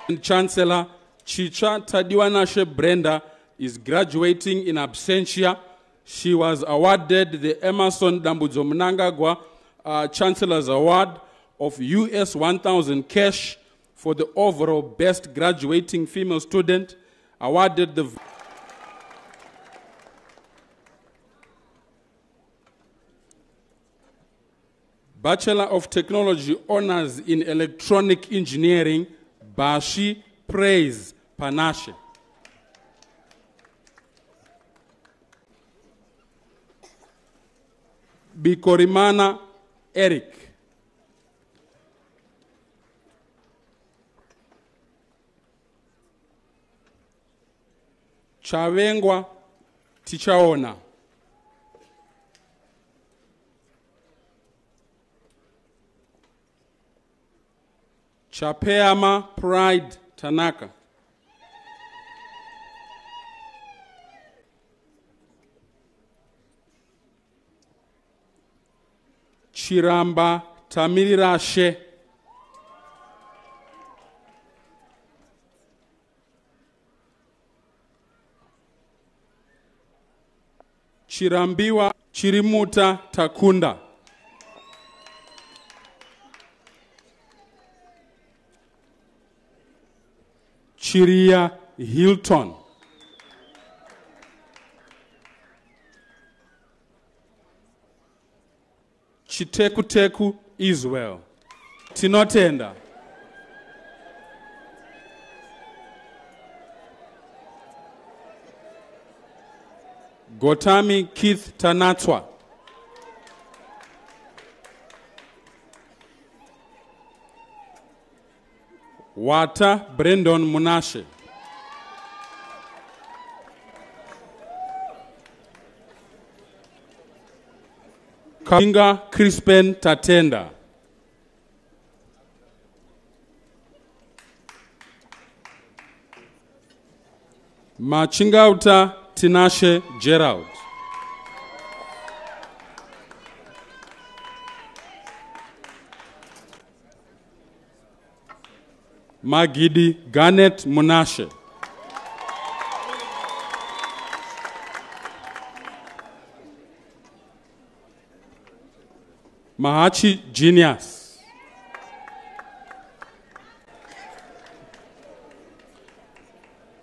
And Chancellor Chicha Tadiwanashe Brenda is graduating in absentia. She was awarded the Emmerson Dambudzo Mnangagwa uh, Chancellor's Award of US 1000 cash for the overall best graduating female student. awarded the Bachelor of Technology honors in Electronic Engineering, Bashi Praise Panache. Bikorimana Eric. Chavengwa Tichaona. Chapeama Pride Tanaka. Chiramba Tamirirashe. Chirambiwa Chirimuta Takunda. Chiria Hilton. Chitekuteku Israel. Tinotenda. Gotami Keith Tanatwa. Wata Brandon Munashe. Kinga Crispen Tatenda. Machingauta Tinashe Gerald. Magidi Garnet Munashe. Mahachi Genius.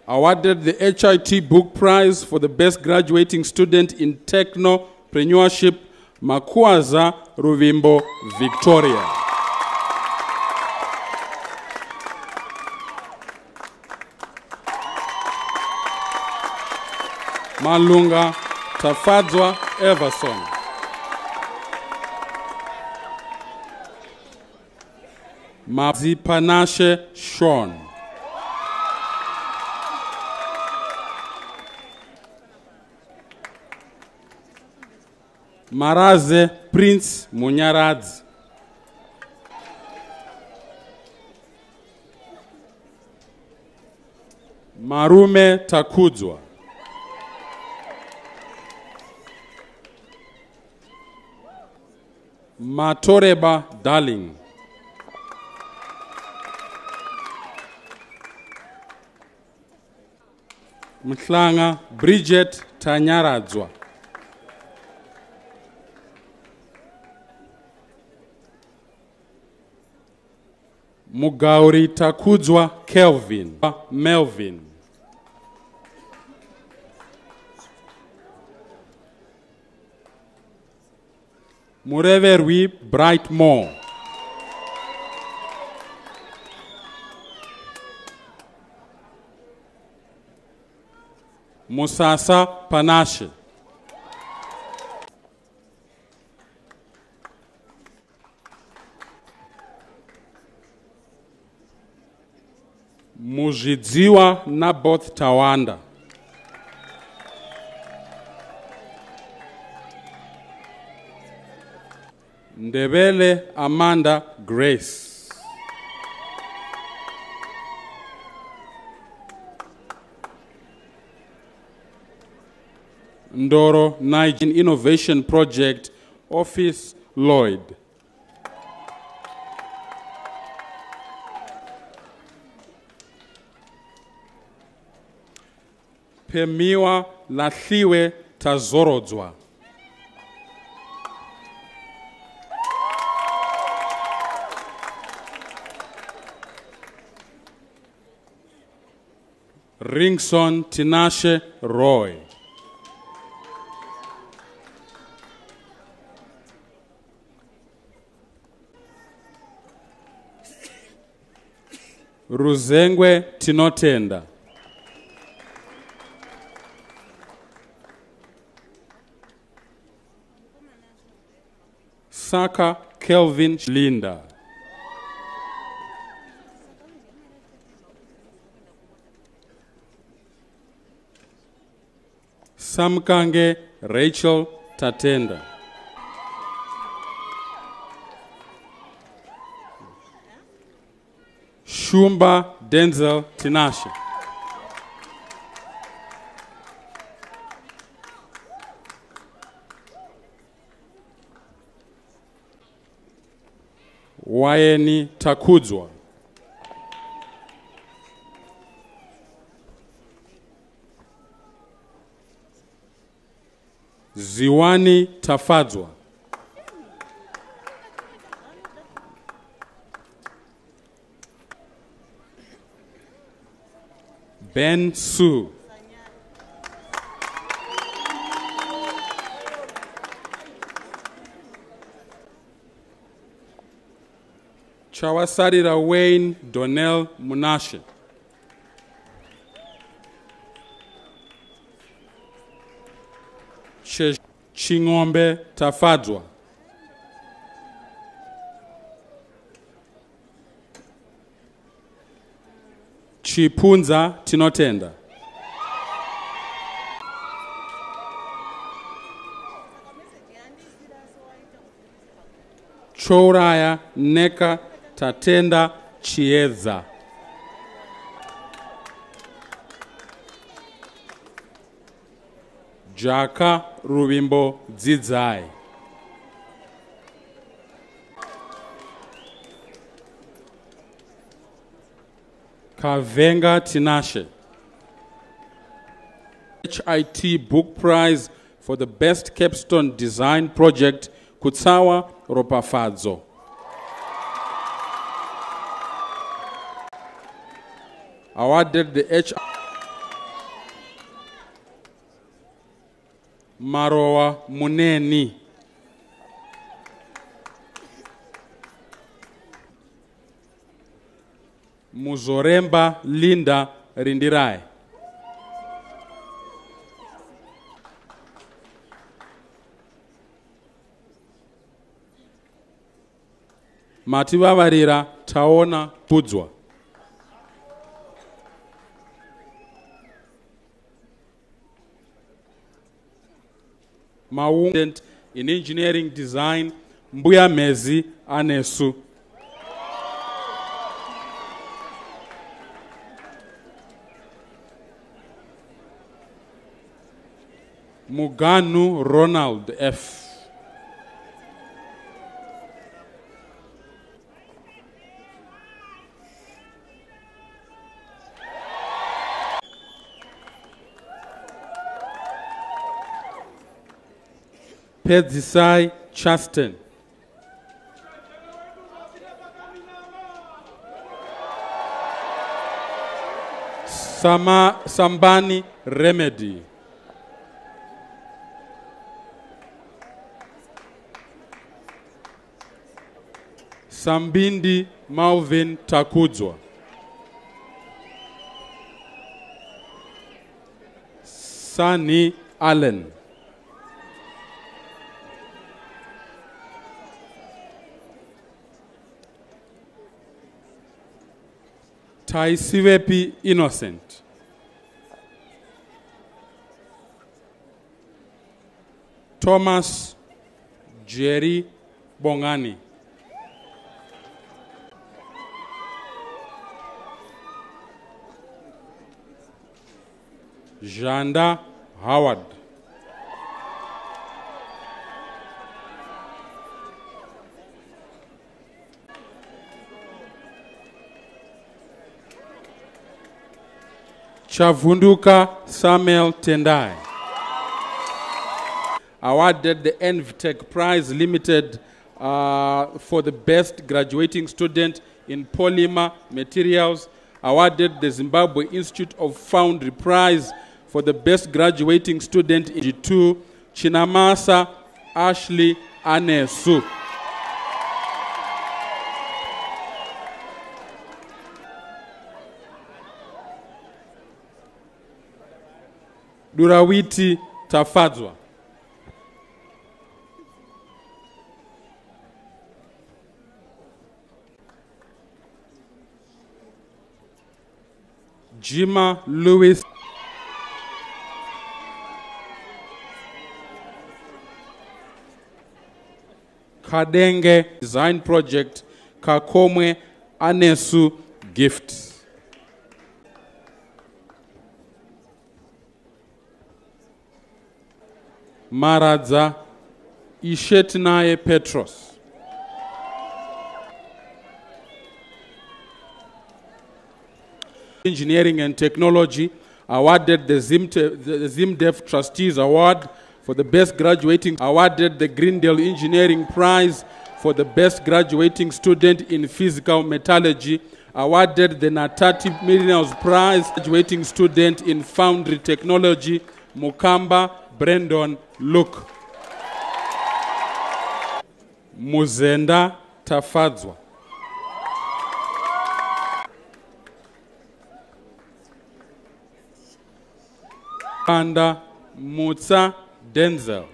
Awarded the HIT Book Prize for the Best Graduating Student in Technopreneurship, Makwaza Ruvimbo, Victoria. Malunga Tafadzwa Everson. Mazipanashe Sean. Maraze Prince Munyaradzi. Marume Takudzwa. Matoreba Darling. Mhlanga Bridget Tanyaradzwa. Mugauri Takudzwa Kelvin. Melvin. Mureverwi Brightmore. Musasa Panache. Muzvidziwa Naboth Tawanda. Ndebele Amanda Grace. Ndoro Nigerian Innovation Project Office Lloyd. Pemiwa Lahliwe Tazorodzwa. Ringson Tinashe Roy. Ruzengwe Tinotenda. Saka Kelvin Linda. Samkange Rachel Tatenda. Shumba Denzel Tinashe. Wayeni Takudzwa. Ziwani Tafadzwa. Ben Su. Chawasarira Wayne Donnell Munashe. Che- Chingombe Tafadzwa. Chipunza Tinotenda. Chouraya Neka Tatenda Chiedza. Jaka Ruvimbo Dzidzai. Kavenga Tinashe. HIT Book Prize for the Best Capstone Design Project, Kutsawa Ropafadzo. Awarded the H. Marowa Muneni. Muzoremba Linda Rindirai. Mativavarira taona kudzwa. Maung in engineering design Mbuya Mezi Anesu. Muganu Ronald F. Pedzisai Chasten. Sama, Sambani Remedy. Sambindi Malvin takudzwa Sunny Allen. Taisivepi Innocent. Thomas Jerry Bongani. Janda Howard. Chavunduka Samuel Tendai. Awarded the NVTech Prize Limited uh, for the best graduating student in polymer materials awarded the Zimbabwe Institute of Foundry Prize for the best graduating student in G2, Chinamasa Ashley Anesu. Durawiti Tafadzwa. Jima Lewis. Kadenge Design Project Kakomwe Anesu Gift. Maradza Ishetnaye Petros. Engineering and Technology awarded the, ZIMDEF Trustees Award for the best graduating, awarded the Greendale Engineering Prize for the best graduating student in physical metallurgy, awarded the Natati Millennials Prize graduating student in foundry technology, Mukamba Brandon Luke. Muzenda Tafadzwa. Panda Mutsa Denzel.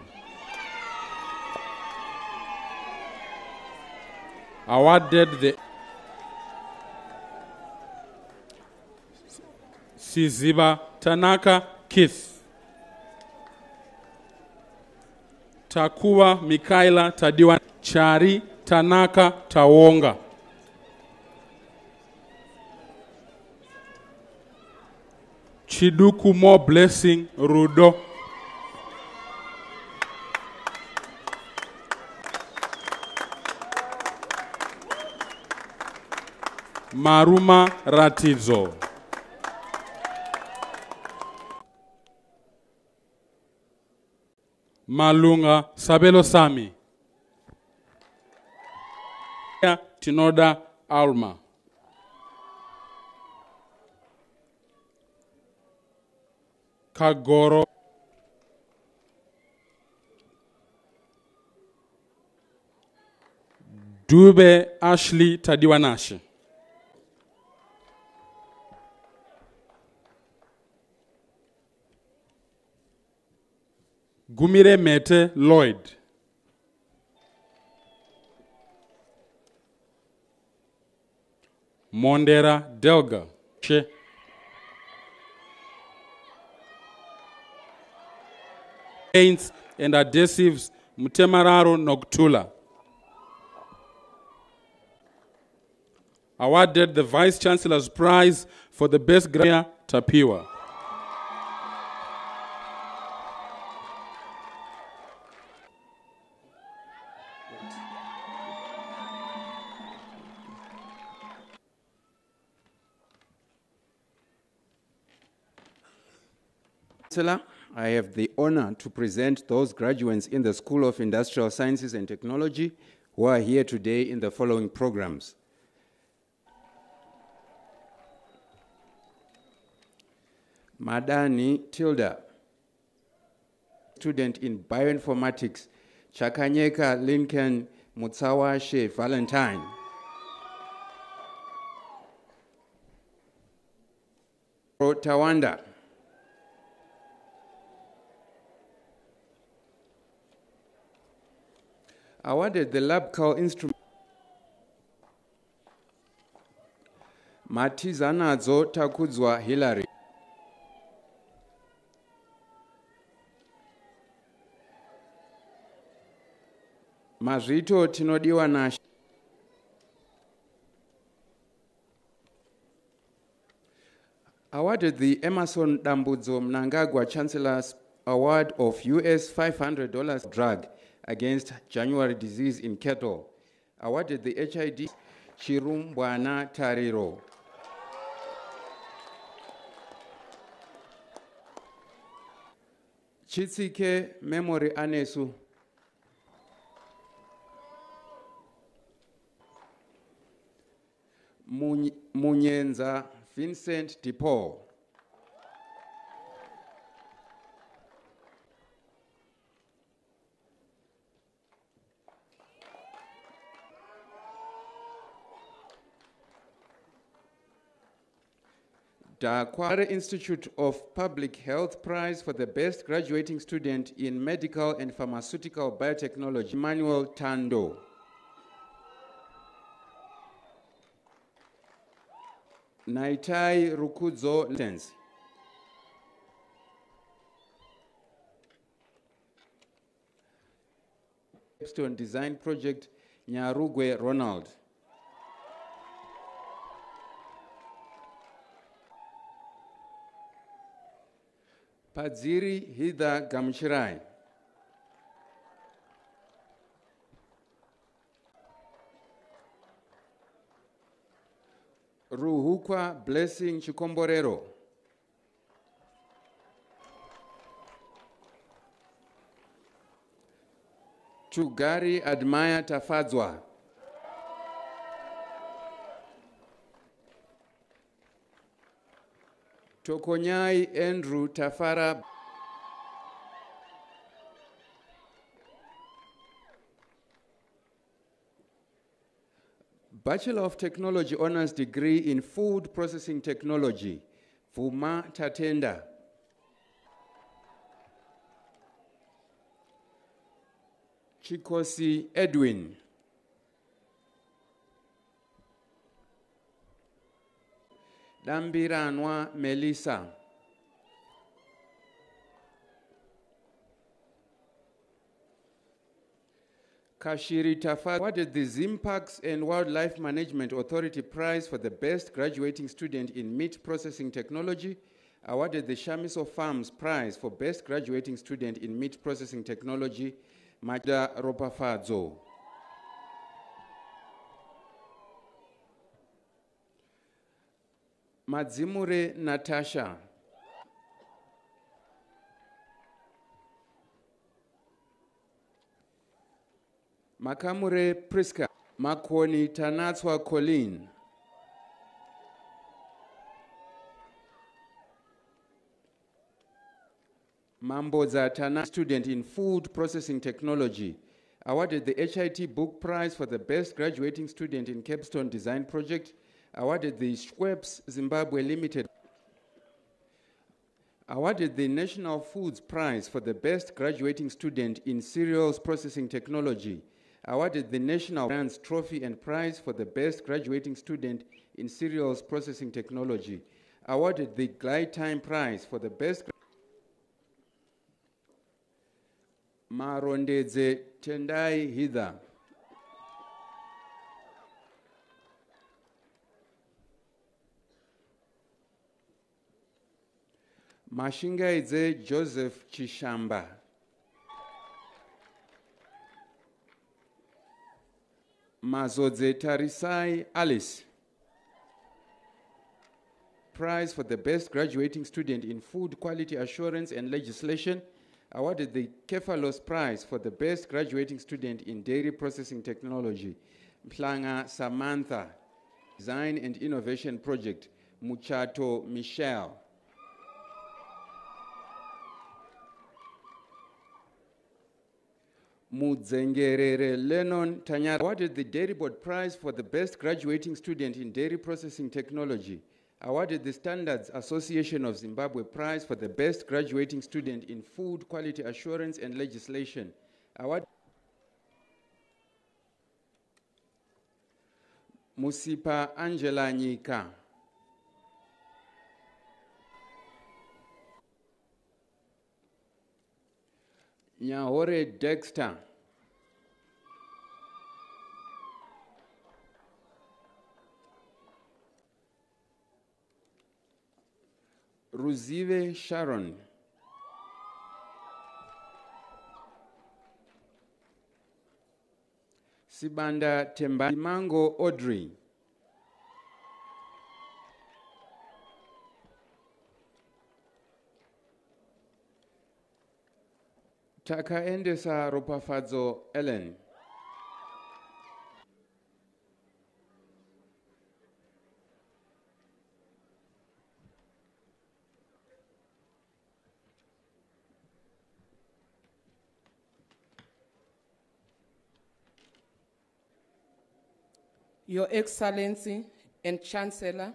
Awarded the Siziba Tanaka Keith. Takuwa Mikaila Tadiwa Chari Tanaka Tawonga. Chiduku More Blessing Rudo. Maruma Ratizo. Malunga Sabelo Sami. Tinoda Alma. Kagoro. Dube Ashley Tadiwanashi. Gumire Mete Lloyd. Mondera Delga. She. Paints and adhesives Mutemararo Noctula. Awarded the Vice Chancellor's Prize for the Best Grammar Tapiwa. Chancellor, I have the honor to present those graduates in the School of Industrial Sciences and Technology who are here today in the following programs. Madani Tilda, student in bioinformatics, Chakanyeka Lincoln Mutsawashe Valentine. Tawanda. awarded the LabCal instrument. Matizanadzo Takudzwa Hillary. Mazvito tinodiwa na awarded the Emerson Dambudzo Mnangagwa Chancellor's Award of US $500 drug against January disease in cattle, awarded the HID Chirumbwana Tariro. Chitsike Memory Anesu. Munyenza Vincent DePaul. The Kwara Institute of Public Health Prize for the Best Graduating Student in Medical and Pharmaceutical Biotechnology, Emmanuel Tando. Naitai Rukudzo. Stone Design Project, Nyarugwe Ronald. Padziri Hida gamuchirai Ruhukwa Blessing Chikomborero. Chugari Admire Tafadzwa. Tokonyai Andrew Tafara. Bachelor of Technology Honors Degree in Food Processing Technology, Vuma Tatenda. Chikosi Edwin. Dambiranwa Melissa. Kashiri Tafa awarded the ZimParks and Wildlife Management Authority Prize for the Best Graduating Student in Meat Processing Technology, uh, awarded the Shamiso Farms Prize for Best Graduating Student in Meat Processing Technology, Majda Ropafadzo. Madzimure Natasha. Makamure Priska. Makoni Tanatswa Colleen. Mamboza Tana, student in food processing technology, awarded the HIT Book Prize for the best graduating student in Capstone Design Project, awarded the Schweppes Zimbabwe Limited, awarded the National Foods Prize for the best graduating student in cereals processing technology, awarded the National Grants Trophy and Prize for the best graduating student in cereals processing technology, awarded the Glide Time Prize for the best marondedze tendai hither mashingaidze joseph chishamba. Mazodze tarisai alice. Prize for the best graduating student in food quality assurance and legislation. Awarded the Kefalos Prize for the best graduating student in dairy processing technology, Mplanga Samantha, Design and Innovation Project, Muchato Michelle. Mudzengerere Lennon Tanyara awarded the Dairy Board Prize for the best graduating student in dairy processing technology awarded the Standards Association of Zimbabwe Prize for the Best Graduating Student in Food Quality Assurance and Legislation. Award Musipa Angela Nyika. Nyahore Dexter. Ruzive Sharon. Sibanda Temba Mango Audrey. Takaendesa Ropafadzo Ellen. Your Excellency and Chancellor,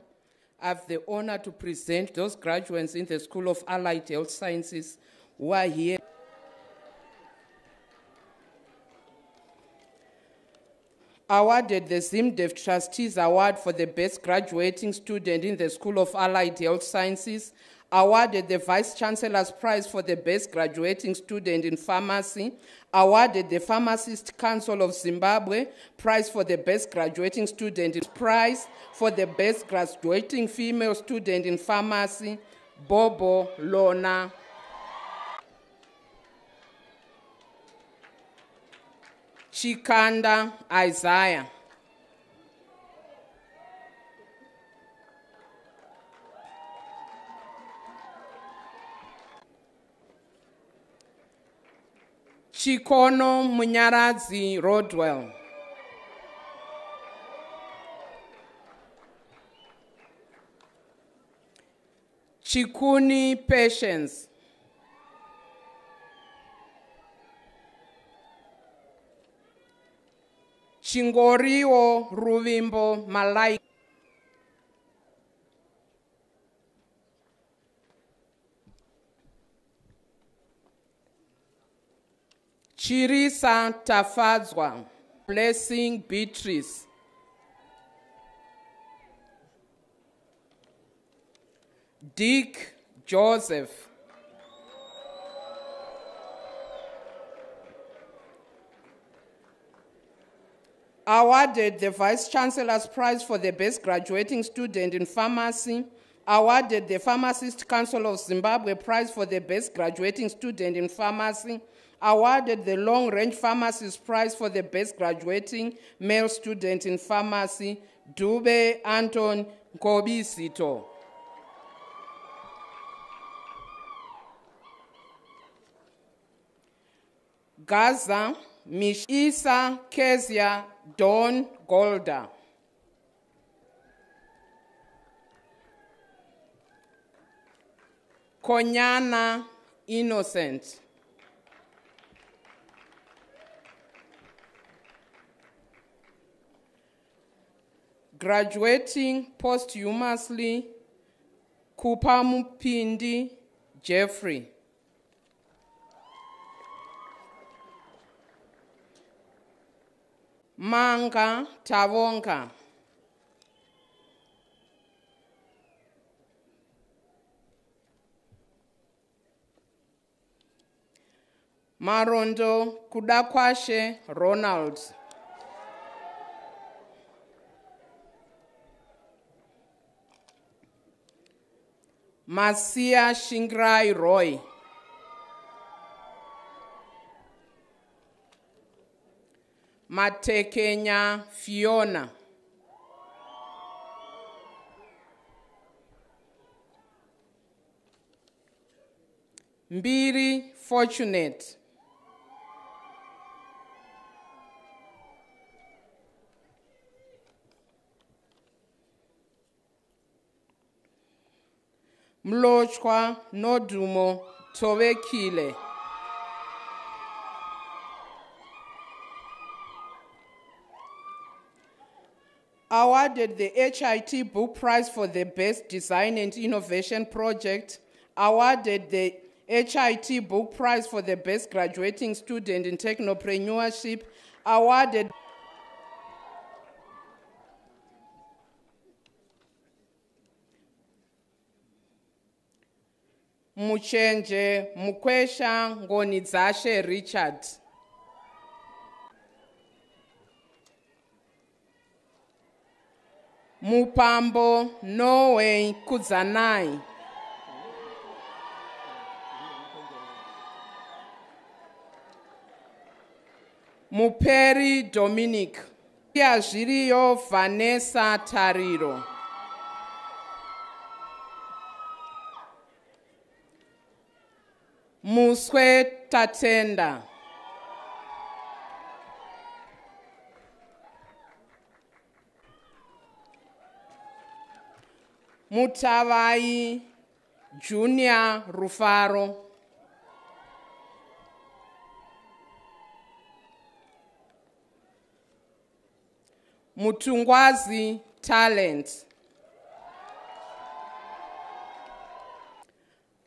I have the honor to present those graduates in the School of Allied Health Sciences who are here. Awarded the ZIMDEF Trustees Award for the best graduating student in the School of Allied Health Sciences, awarded the Vice Chancellor's Prize for the best graduating student in pharmacy, awarded the Pharmacist Council of Zimbabwe Prize for the best graduating student in prize for the best graduating female student in pharmacy, Bobo Lona. Chikanda Isaiah. Chikono Munyaradzi Rodwell. Chikuni Patience. Chingoriwo Ruvimbo Malai. Chirisa Tafadzwa, Blessing Beatrice. Dick Joseph. Awarded the Vice Chancellor's Prize for the Best Graduating Student in Pharmacy. Awarded the Pharmacist Council of Zimbabwe Prize for the Best Graduating Student in Pharmacy awarded the Long Range Pharmacist Prize for the Best Graduating Male Student in Pharmacy, Dube Anton Kobisito. Gaza, Mish Isa Kezia Don Golda. Konyana Innocent. Graduating posthumously Kupamupindi Jeffrey. Manga Tavonka. Marondo Kudakwashe Ronald. Masia Shingrai Roy. Matekenya Fiona. Mbiri Fortunate. Mlochwa Nodumo Tovekile. Awarded the HIT Book Prize for the Best Design and Innovation Project. Awarded the HIT Book Prize for the Best Graduating Student in Technopreneurship. Awarded Muchenje Mukwesha Ngonidzashe Richard. Mupambo Norway Kudzanai. Muperi Dominic. Zviriyo Vanessa Tariro. Muswe Tatenda. Mutavai Junior Rufaro. Mutungwazi Talent.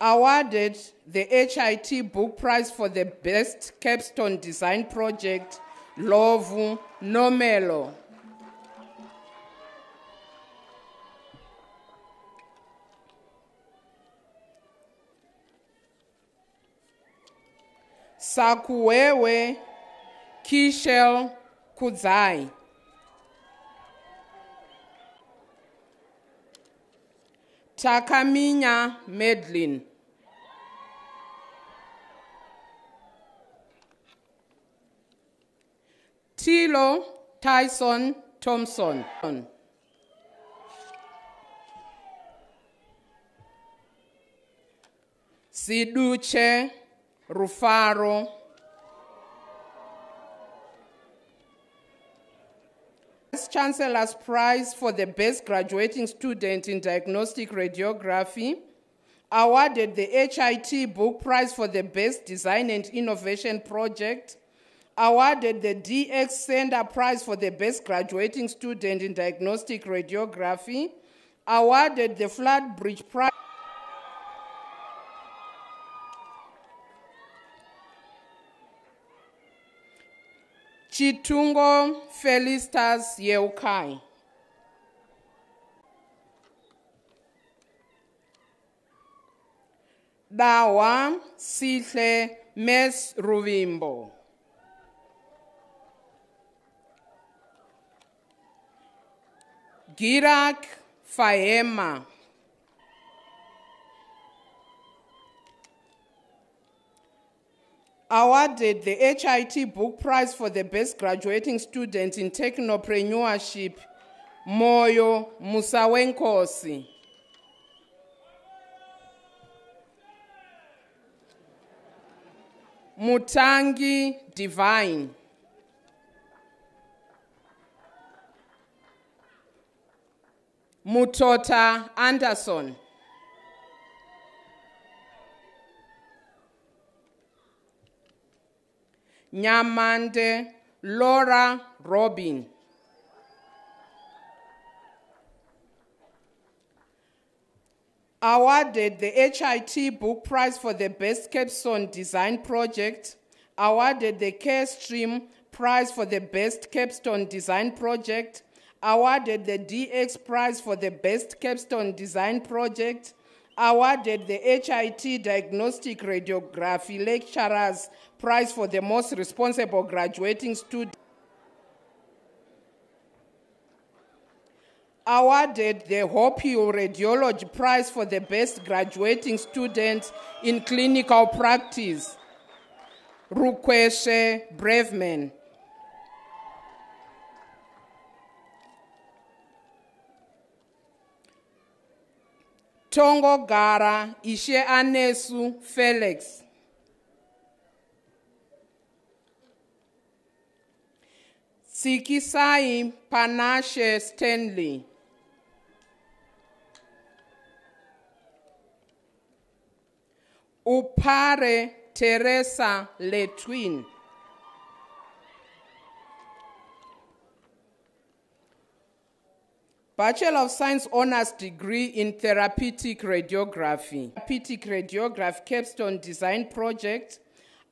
Awarded the HIT Book Prize for the Best Capstone Design Project, Lovu Nomelo. Sakuwewe Kishel Kudzai. Takaminya Medlin. Tilo Tyson Thompson. Siduche Rufaro. Vice Chancellor's Prize for the Best Graduating Student in Diagnostic Radiography, awarded the HIT Book Prize for the Best Design and Innovation Project, awarded the DX Center Prize for the Best Graduating Student in Diagnostic Radiography, awarded the Flood Bridge Prize. Chitungo Felistas Yeukai. Dawa Sihle Mes Ruvimbo. Girak Faema. awarded the HIT Book Prize for the Best Graduating Student in Technopreneurship, Moyo Musawenkosi. Mutangi Divine. Mutota Anderson. Nyamande Laura Robin. Awarded the HIT Book Prize for the Best Capstone Design Project. Awarded the Carestream Prize for the Best Capstone Design Project. Awarded the DX Prize for the Best Capstone Design Project awarded the HIT Diagnostic Radiography Lecturers Prize for the Most Responsible Graduating Student. Awarded the Hope Hill Radiology Prize for the Best Graduating Student in Clinical Practice. Rukweshe Braveman. Tongogara Ishe Anesu Felix. Sikisai Panashe Stanley. Upare Teresa Letwin. Bachelor of Science Honors degree in Therapeutic Radiography. Therapeutic Radiography Capstone Design Project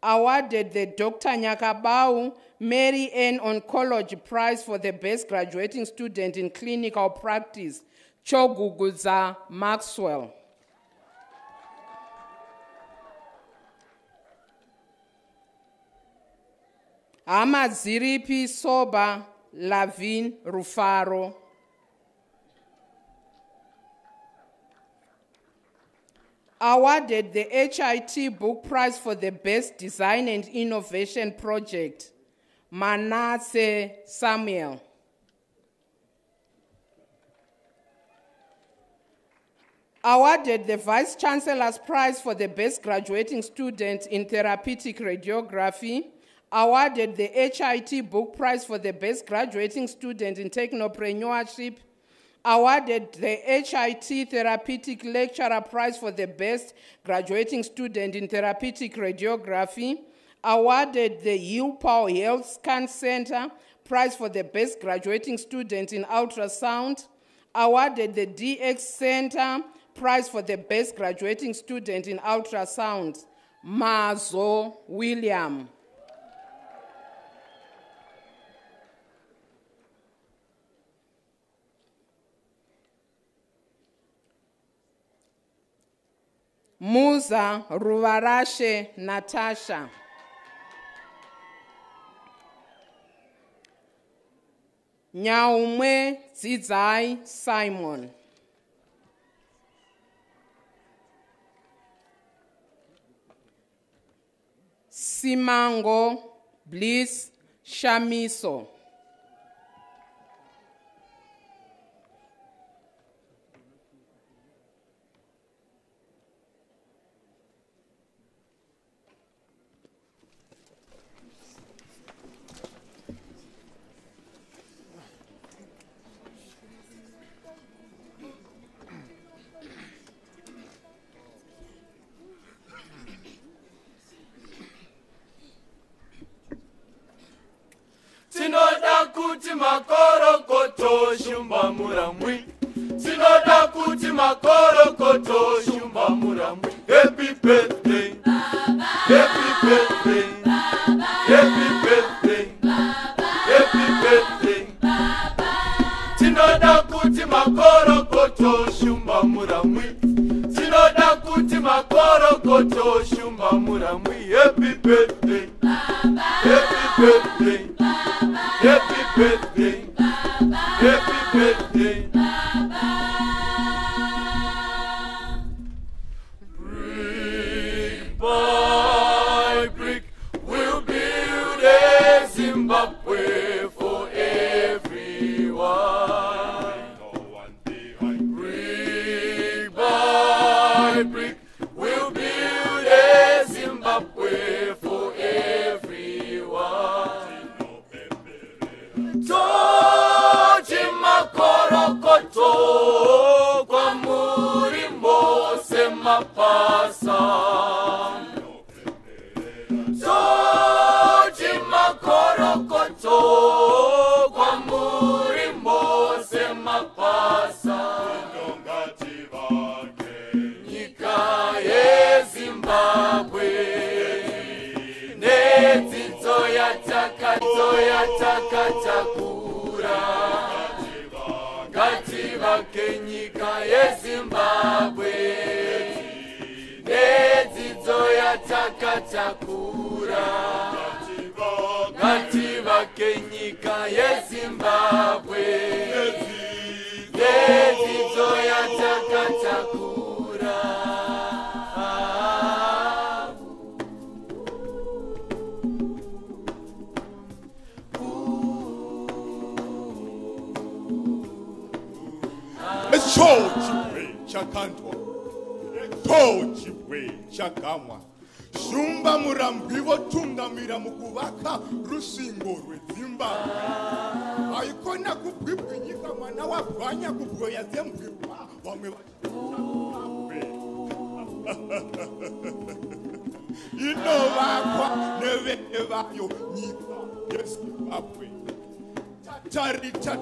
awarded the Dr. Nyakabau Mary Ann Oncology Prize for the Best Graduating Student in Clinical Practice, Choguguza Maxwell. Amaziripi Soba Lavin Rufaro. Awarded the HIT Book Prize for the Best Design and Innovation Project, Manasseh Samuel. Awarded the Vice Chancellor's Prize for the Best Graduating Student in Therapeutic Radiography, awarded the HIT Book Prize for the Best Graduating Student in Technopreneurship, awarded the HIT Therapeutic Lecturer Prize for the Best Graduating Student in Therapeutic Radiography, awarded the UPAL Health Scan Center Prize for the Best Graduating Student in Ultrasound, awarded the DX Center Prize for the Best Graduating Student in Ultrasound, Mazo William. Muza Ruvarashe Natasha. Nyaumwe Zidzai Simon. Simango Bliss Shamiso. Kuti makorokoto shumba muramwi tinoda kuti makorokoto shumba muramwi happy birthday. Happy birthday. Happy birthday. Happy birthday. Tinoda kuti makorokoto shumba muramwi makorokoto shumba muramwi happy birthday. Happy birthday. Happy birthday. Happy birthday. Brick by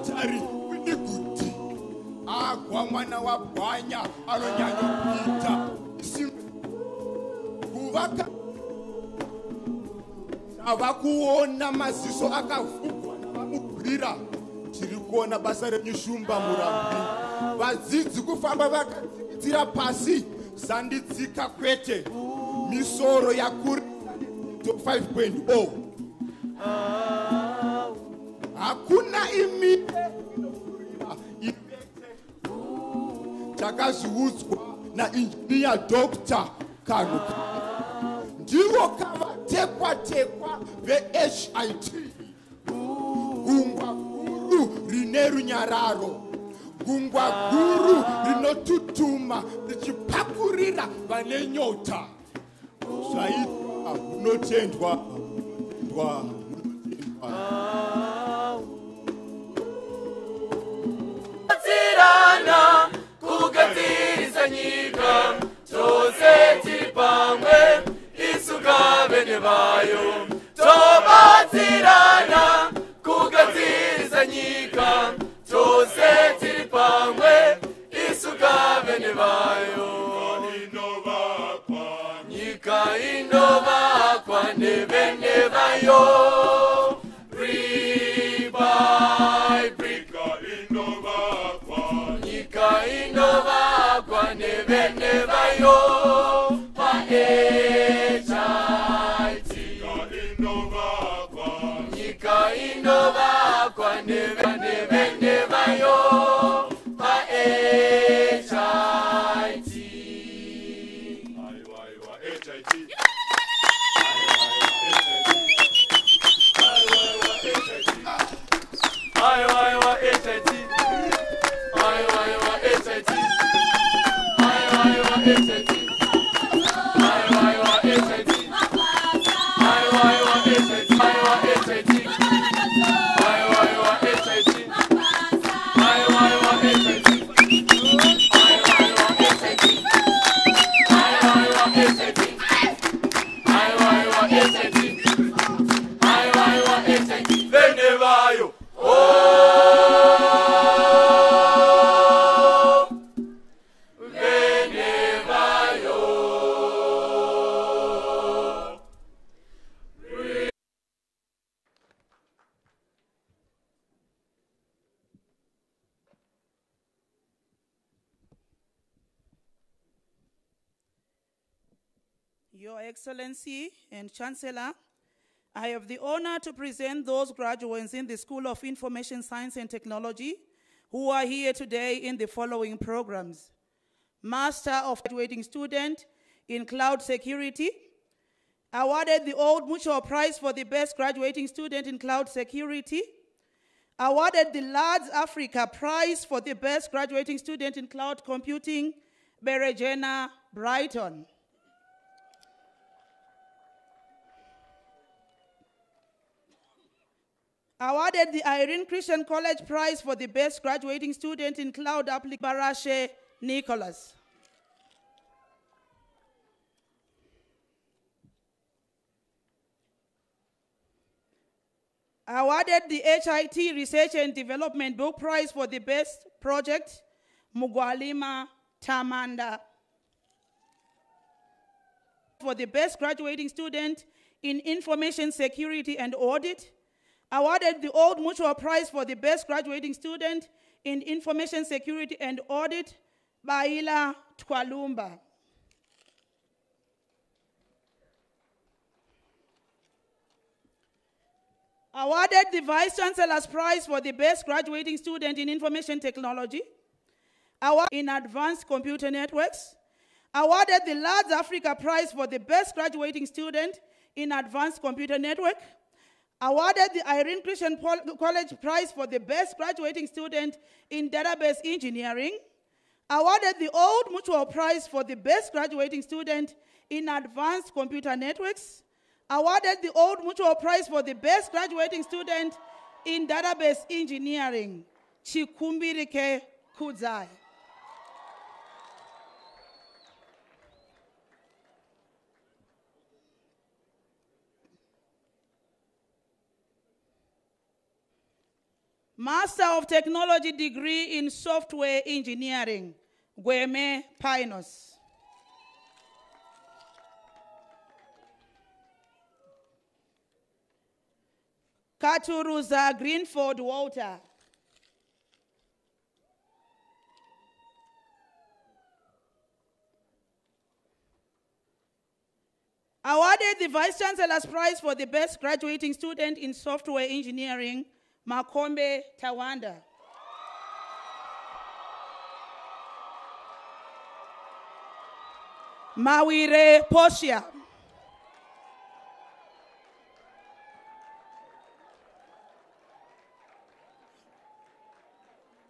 tatari tatari kwiniguti agwa mwana wabhwanya anonyanya kuita. Kuvaka ava kuona maziso akavhugwa navamugwira tiri kuona basa renyushumba murambi. Vadzidzi kufamba vakadzikitsira pasi. Zandidzika kwete. Misoro yakuri 5.0 hakuna imi takazviudzwa nainjiniya dr kanu ndivo kavatekwa-tekwa vehit. Gungwa guru rine runyararo. Gungwa guru rinotutuma richipakurira vane nyota. Zvaitwa unotendwa unotendwa tugatirana tugatiriza nyiga twose turi pamwe isuka bene bayo tobatirana kugatiriza nyiga twose turi pamwe isuka bene bayo nyika inobakwa ndebene bayo inovakwa nevene vayo paHIT nyika inovakwa neve- Excellency and Chancellor, I have the honor to present those graduates in the School of Information Science and Technology who are here today in the following programs. Master of Graduating Student in Cloud Security, awarded the Old Mutual Prize for the Best Graduating Student in Cloud Security, awarded the Lads Africa Prize for the Best Graduating Student in Cloud Computing, Berejena Brighton. Awarded the Irene Christian College Prize for the Best Graduating Student in Cloud Application, Barashe Nicholas. Awarded the HIT Research and Development Book Prize for the Best Project, Mugwalima Tamanda. For the Best Graduating Student in Information Security and Audit, awarded the Old Mutual Prize for the Best Graduating Student in Information Security and Audit, by Baila Twalumba. Awarded the Vice Chancellor's Prize for the Best Graduating Student in Information Technology, award in Advanced Computer Networks, awarded the Lads Africa Prize for the Best Graduating Student in Advanced Computer Network, awarded the Irene Christian College Prize for the Best Graduating Student in Database Engineering, awarded the Old Mutual Prize for the Best Graduating Student in Advanced Computer Networks, awarded the Old Mutual Prize for the Best Graduating Student in Database Engineering, Chikumbirike Kudzai. Master of Technology degree in Software Engineering, Gweme Pinos. Katuruza Greenford Walter. Awarded the Vice Chancellor's Prize for the Best Graduating Student in Software Engineering, Makombe Tawanda. Mawire Posia.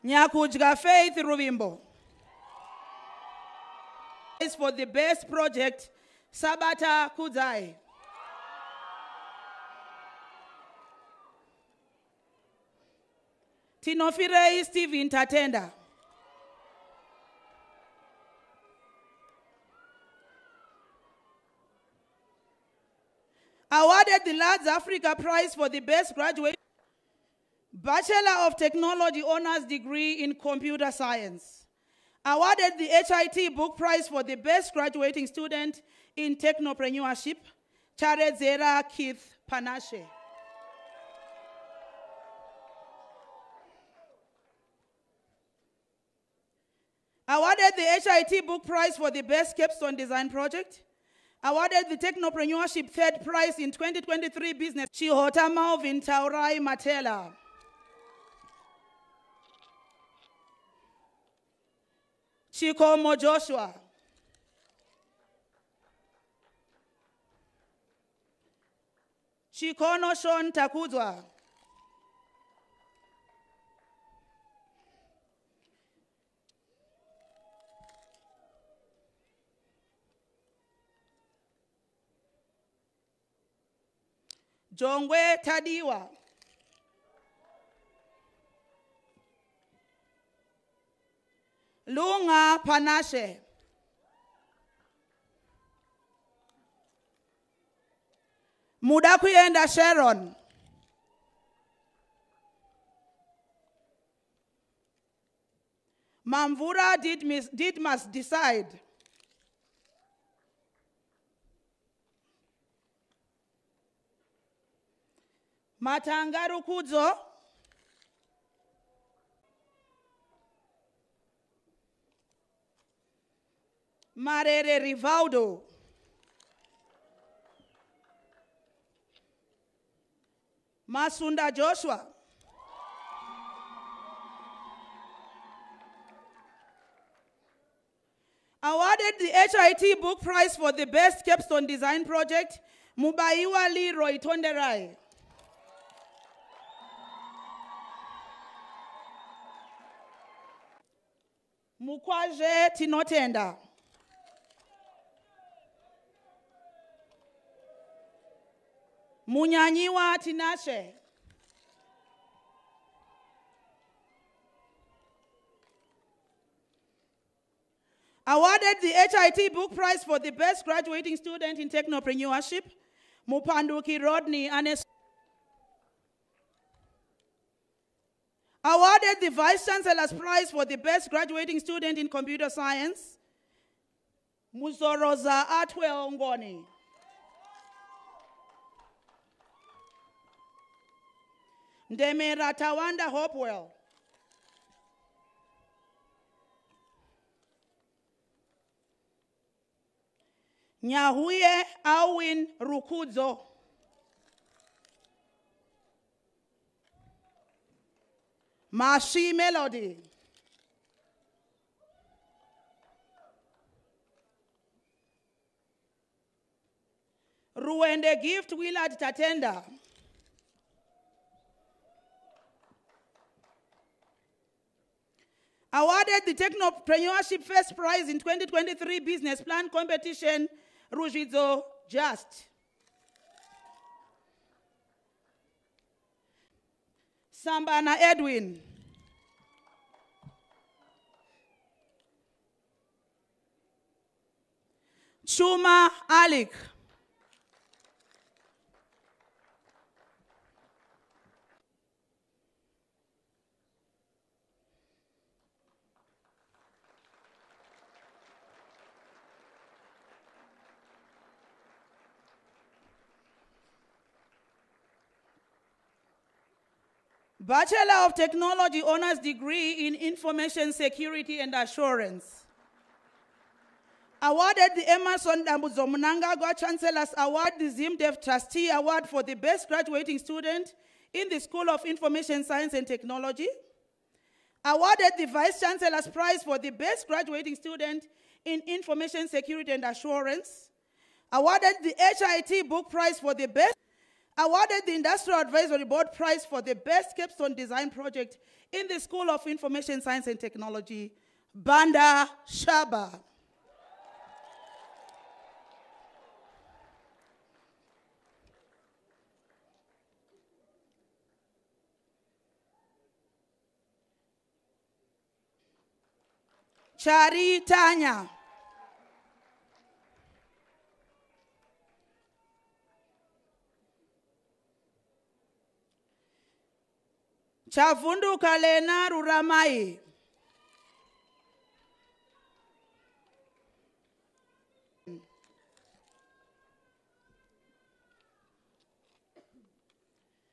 Nyakujga Faith Ruvimbo. Is for the best project, Sabata Kudzai. Tinofirei Stephen Tatenda. Awarded the Lads Africa Prize for the Best Graduate Bachelor of Technology Honors Degree in Computer Science. awarded the HIT Book Prize for the best graduating student in technopreneurship, Charezera Keith Panashe. Awarded the HIT Book Prize for the best capstone design project. Awarded the Technopreneurship Third Prize in 2023 Business, Chihota Malvin Taurai Matela. Chikomo Joshua. Chikono Shon Takuzwa. Jongwe Tadiwa. Lunga Panashe. Muda kuyenda Sharon. Mamvura did, mis- did must decide. Matanga Rukudzo. Marere Rivaldo. Masunda Joshua. Awarded the HIT Book Prize for the Best Capstone Design Project, Mubaiwa Leroy Tonderai. Tinotenda. Munyanyiwa Tinashe. Awarded the HIT Book Prize for the Best Graduating Student in Technopreneurship, Mupanduki Rodney Anes. Awarded the Vice Chancellor's Prize for the Best Graduating Student in Computer Science, Muzoroza Atwell Ngoni. Ndemera Tawanda Hopewell. Nyahuye Awin Rukudzo. Mashi Melody. Ruende Gift Willard Tatenda. Awarded the Technopreneurship First Prize in 2023 Business Plan Competition, Rujizo Just. Sambana Edwin. Chuma Alik. Bachelor of Technology Honors Degree in Information Security and Assurance. Awarded the Emmerson Dambudzo Mnangagwa Chancellor's Award, the ZIMDEF Trustee Award for the Best Graduating Student in the School of Information Science and Technology. Awarded the Vice Chancellor's Prize for the Best Graduating Student in Information Security and Assurance. Awarded the HIT Book Prize for the Best awarded the Industrial Advisory Board Prize for the Best Capstone Design Project in the School of Information Science and Technology, Banda Shaba. Chari Tanya. chavhunduka lena ruramai.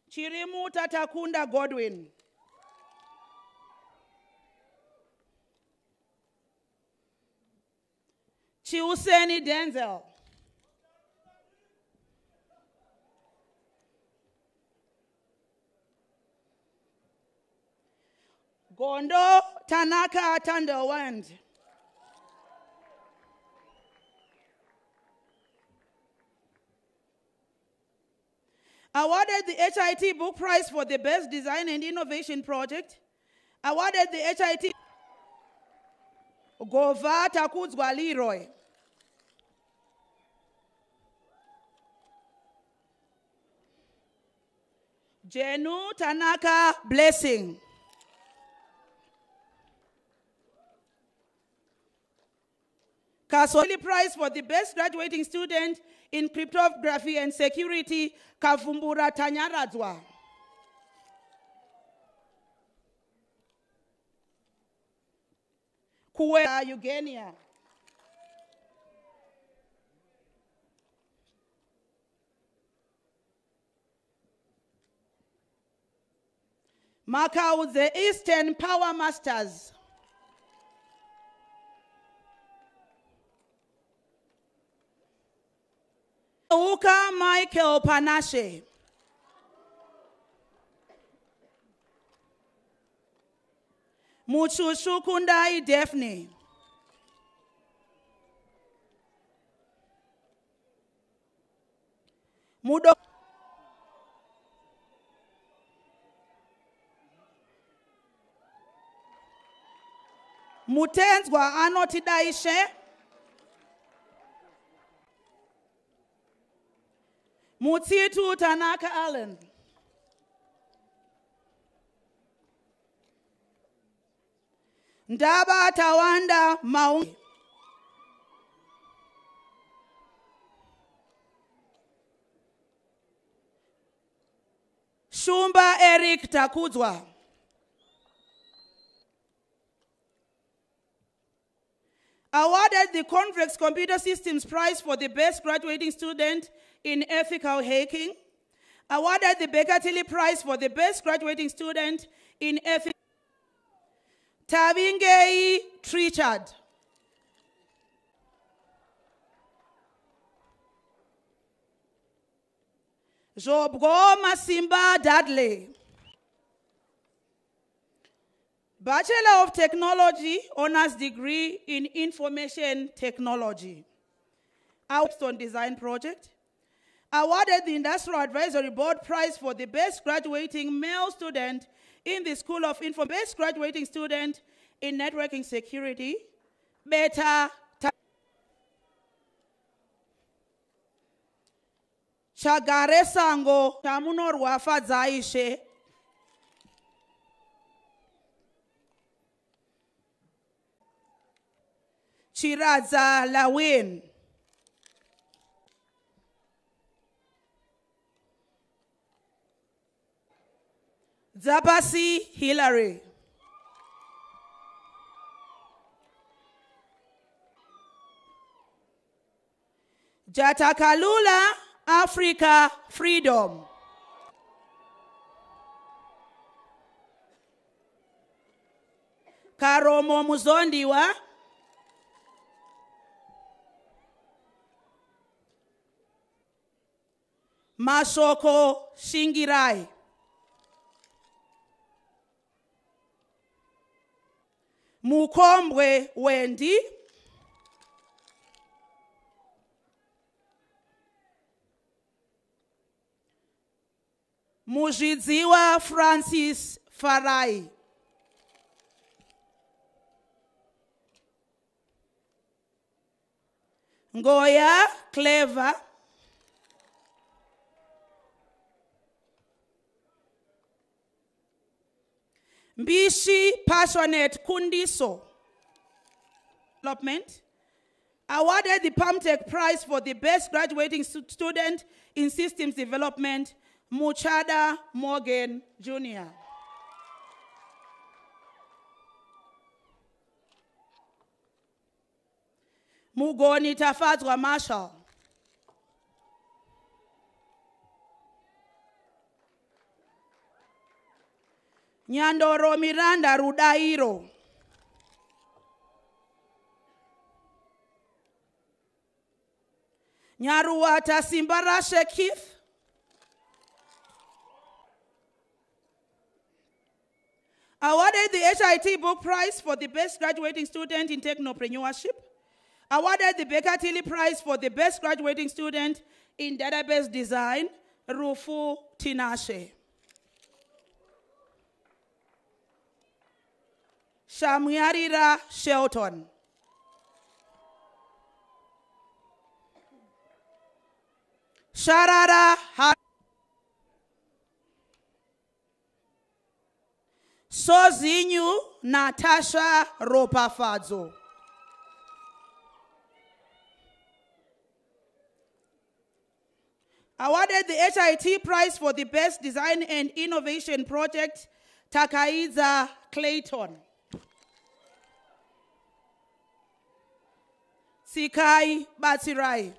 Chirimu tatakunda godwin. Chiuseni denzel. Gondo Tanaka Thunderwind. Awarded the HIT Book Prize for the Best Design and Innovation Project. Awarded the HIT Gova Takudzwa Leroy. Jenu Tanaka Blessing. Kasoli Prize for the Best Graduating Student in Cryptography and Security, Kavumbura Tanyaradzwa. Kuwea, Eugenia. Macau, the Eastern Power Masters. Uka Michael Panashe. Muchushu Kundai Daphne. Mudo Mutenzwa anotidaishe Mutsitu Tanaka Allen. Ndaba Tawanda Maungi. Shumba Eric Takudzwa. Awarded the Convex Computer Systems Prize for the Best Graduating Student in Ethical Hacking. Awarded the Baker Tilly Prize for the Best Graduating Student in Ethical. Tabingei Trichard. Jobgo Masimba Dudley. Bachelor of Technology, honors degree in Information Technology. Outstone Design Project. Awarded the Industrial Advisory Board Prize for the Best Graduating Male Student in the School of Info, Best Graduating Student in Networking Security. Beta. Chagare Sango, Tamunorwa Fadzaishe. Chiradza Lawin. Zapasi Hillary. Jatakalula Africa Freedom. Karomo Muzondiwa. Mashoko Shingirai. Mukombwe Wendy. Muzvidziwa Francis Farai. Ngoya Clever. Mbishi Passionate Kundiso. Development. Awarded the PAMTech Prize for the Best Graduating stu- Student in Systems Development, Muchada Morgan Jr. Mugoni Tafadzwa Marshall. Nyandoro miranda rudairo. Nyaruwata simbarashe keith. Awarded the HIT Book Prize for the Best Graduating Student in Technopreneurship, awarded the Baker Tilly Prize for the Best Graduating Student in Database Design, Rufu Tinashe. Shamyarira Shelton. Sharara ha- Sozinyu Natasha Ropafadzo. Awarded the HIT Prize for the Best Design and Innovation Project, Takaiza Clayton. Sikai Batsirai.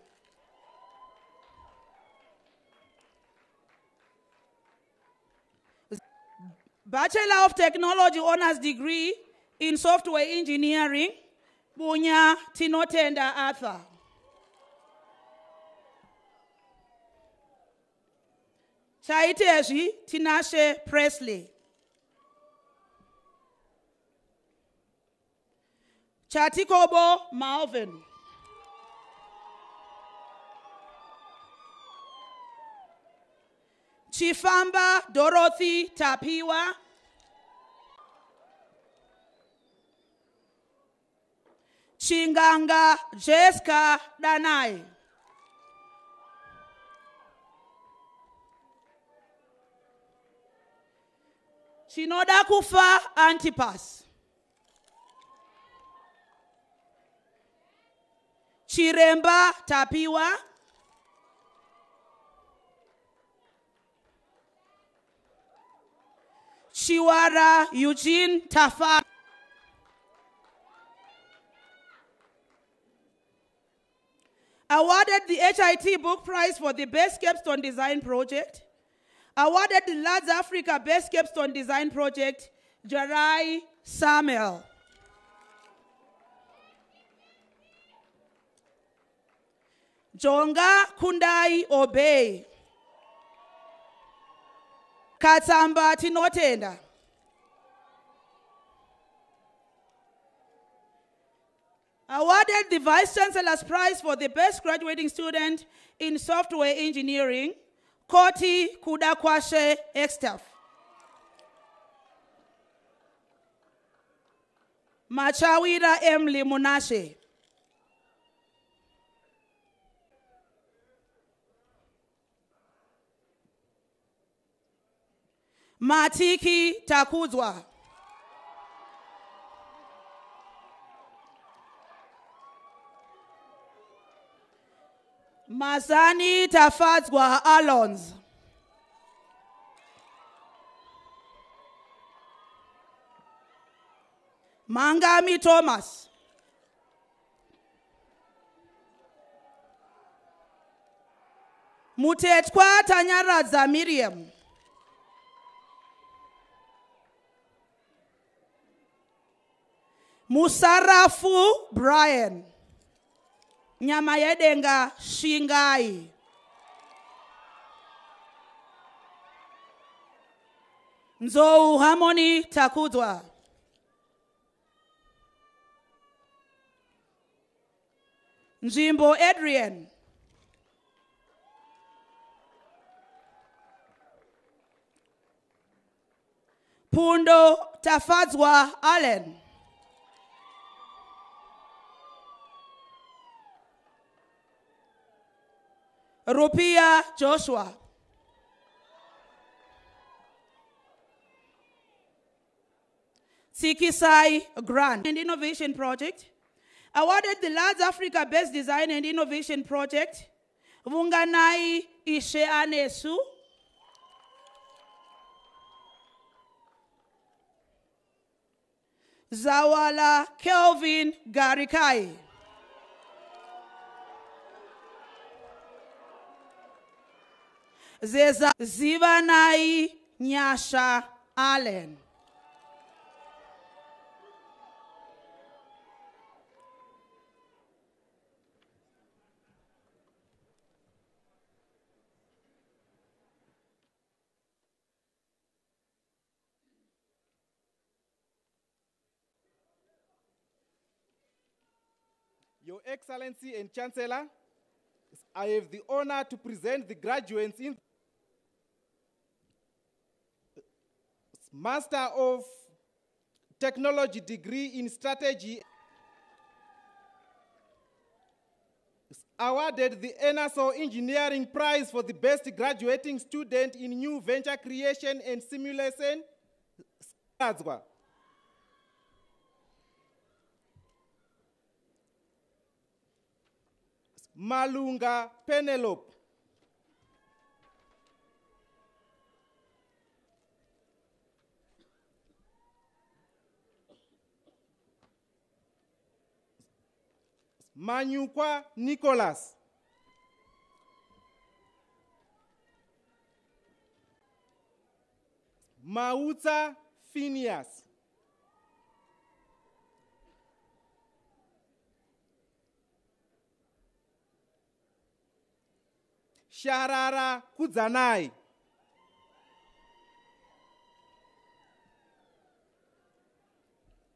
Bachelor of Technology Honors Degree in Software Engineering, Bunya Tinotenda Arthur. Chaitezvi Tinashe Presley. Chatikobo Malvin. Chifamba Dorothy Tapiwa. Chinganga Jessica Danai. Chinoda Kufa Antipas. Chiremba Tapiwa. Shiwara Eugene Tafa. Awarded the HIT Book Prize for the Best Capstone Design Project. Awarded the Lads Africa Best Capstone Design Project, Jarai Samuel. Jonga Kundai Obey. Katsamba Tinotenda. Awarded the Vice Chancellor's Prize for the Best Graduating Student in Software Engineering, Koti Kudakwashe Ekstaff. Machawira Emily Munashe. Matiki Takudzwa. Mazani Tafadzwa Alons. Mangami Thomas. Mutetwa Tanyaradza Miriam. Musarafu Brian. Nyama yedenga Shingai. Nzou Harmony Takudzwa. Nzimbo Adrian. Pundo Tafadzwa Allen. Rupia Joshua. Sikisai Grant and Innovation Project. Awarded the Lads Africa Best Design and Innovation Project. Vunganai Ishe Anesu. Zawala Kelvin Garikai. zeza Zibanai Nyasha Allen. Your Excellency and Chancellor, I have the honor to present the graduates in Master of Technology degree in Strategy awarded the NSO Engineering Prize for the best graduating student in new venture creation and simulation. Malunga Penelope. Manyukwa Nicholas. Mautsa Phineas. Sharara Kudzanai.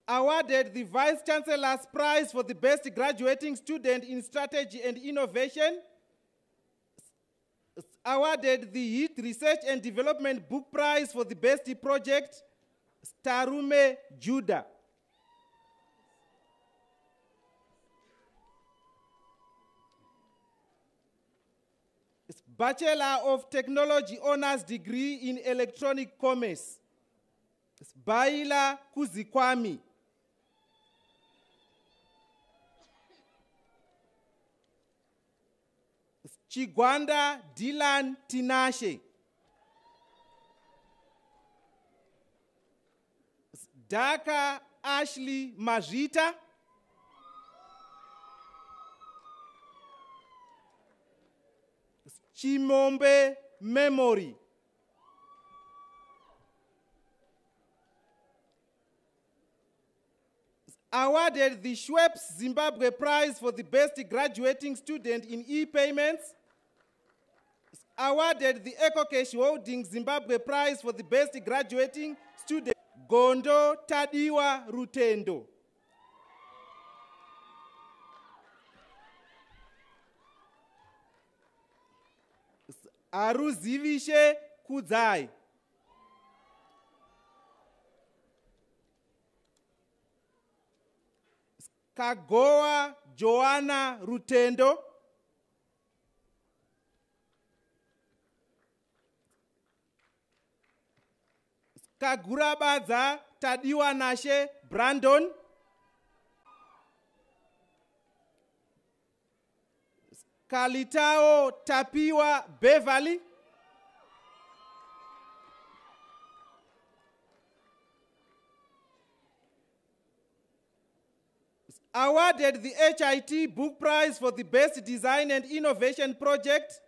Awarded the Vice Chancellor's Prize for the Best Graduating Student in Strategy and Innovation, awarded the Youth Research and Development Book Prize for the Best Project, Starume Judah. Bachelor of Technology Honors Degree in Electronic Commerce, Baila Kuzikwami. Chigwanda Dylan Tinashe. Daka Ashley Majita. Chimombe Memory. Awarded the Schweppes Zimbabwe Prize for the best graduating student in e-payments awarded the EcoCash Holding Zimbabwe Prize for the best graduating student, Gondo Tadiwa Rutendo. Aruzivishe Kudzai. Kagoa Joanna Rutendo. Kagurabadza Tadiwa Nashe Brandon. Kalitao Tapiwa Beverly. Awarded the HIT Book Prize for the Best Design and Innovation Project.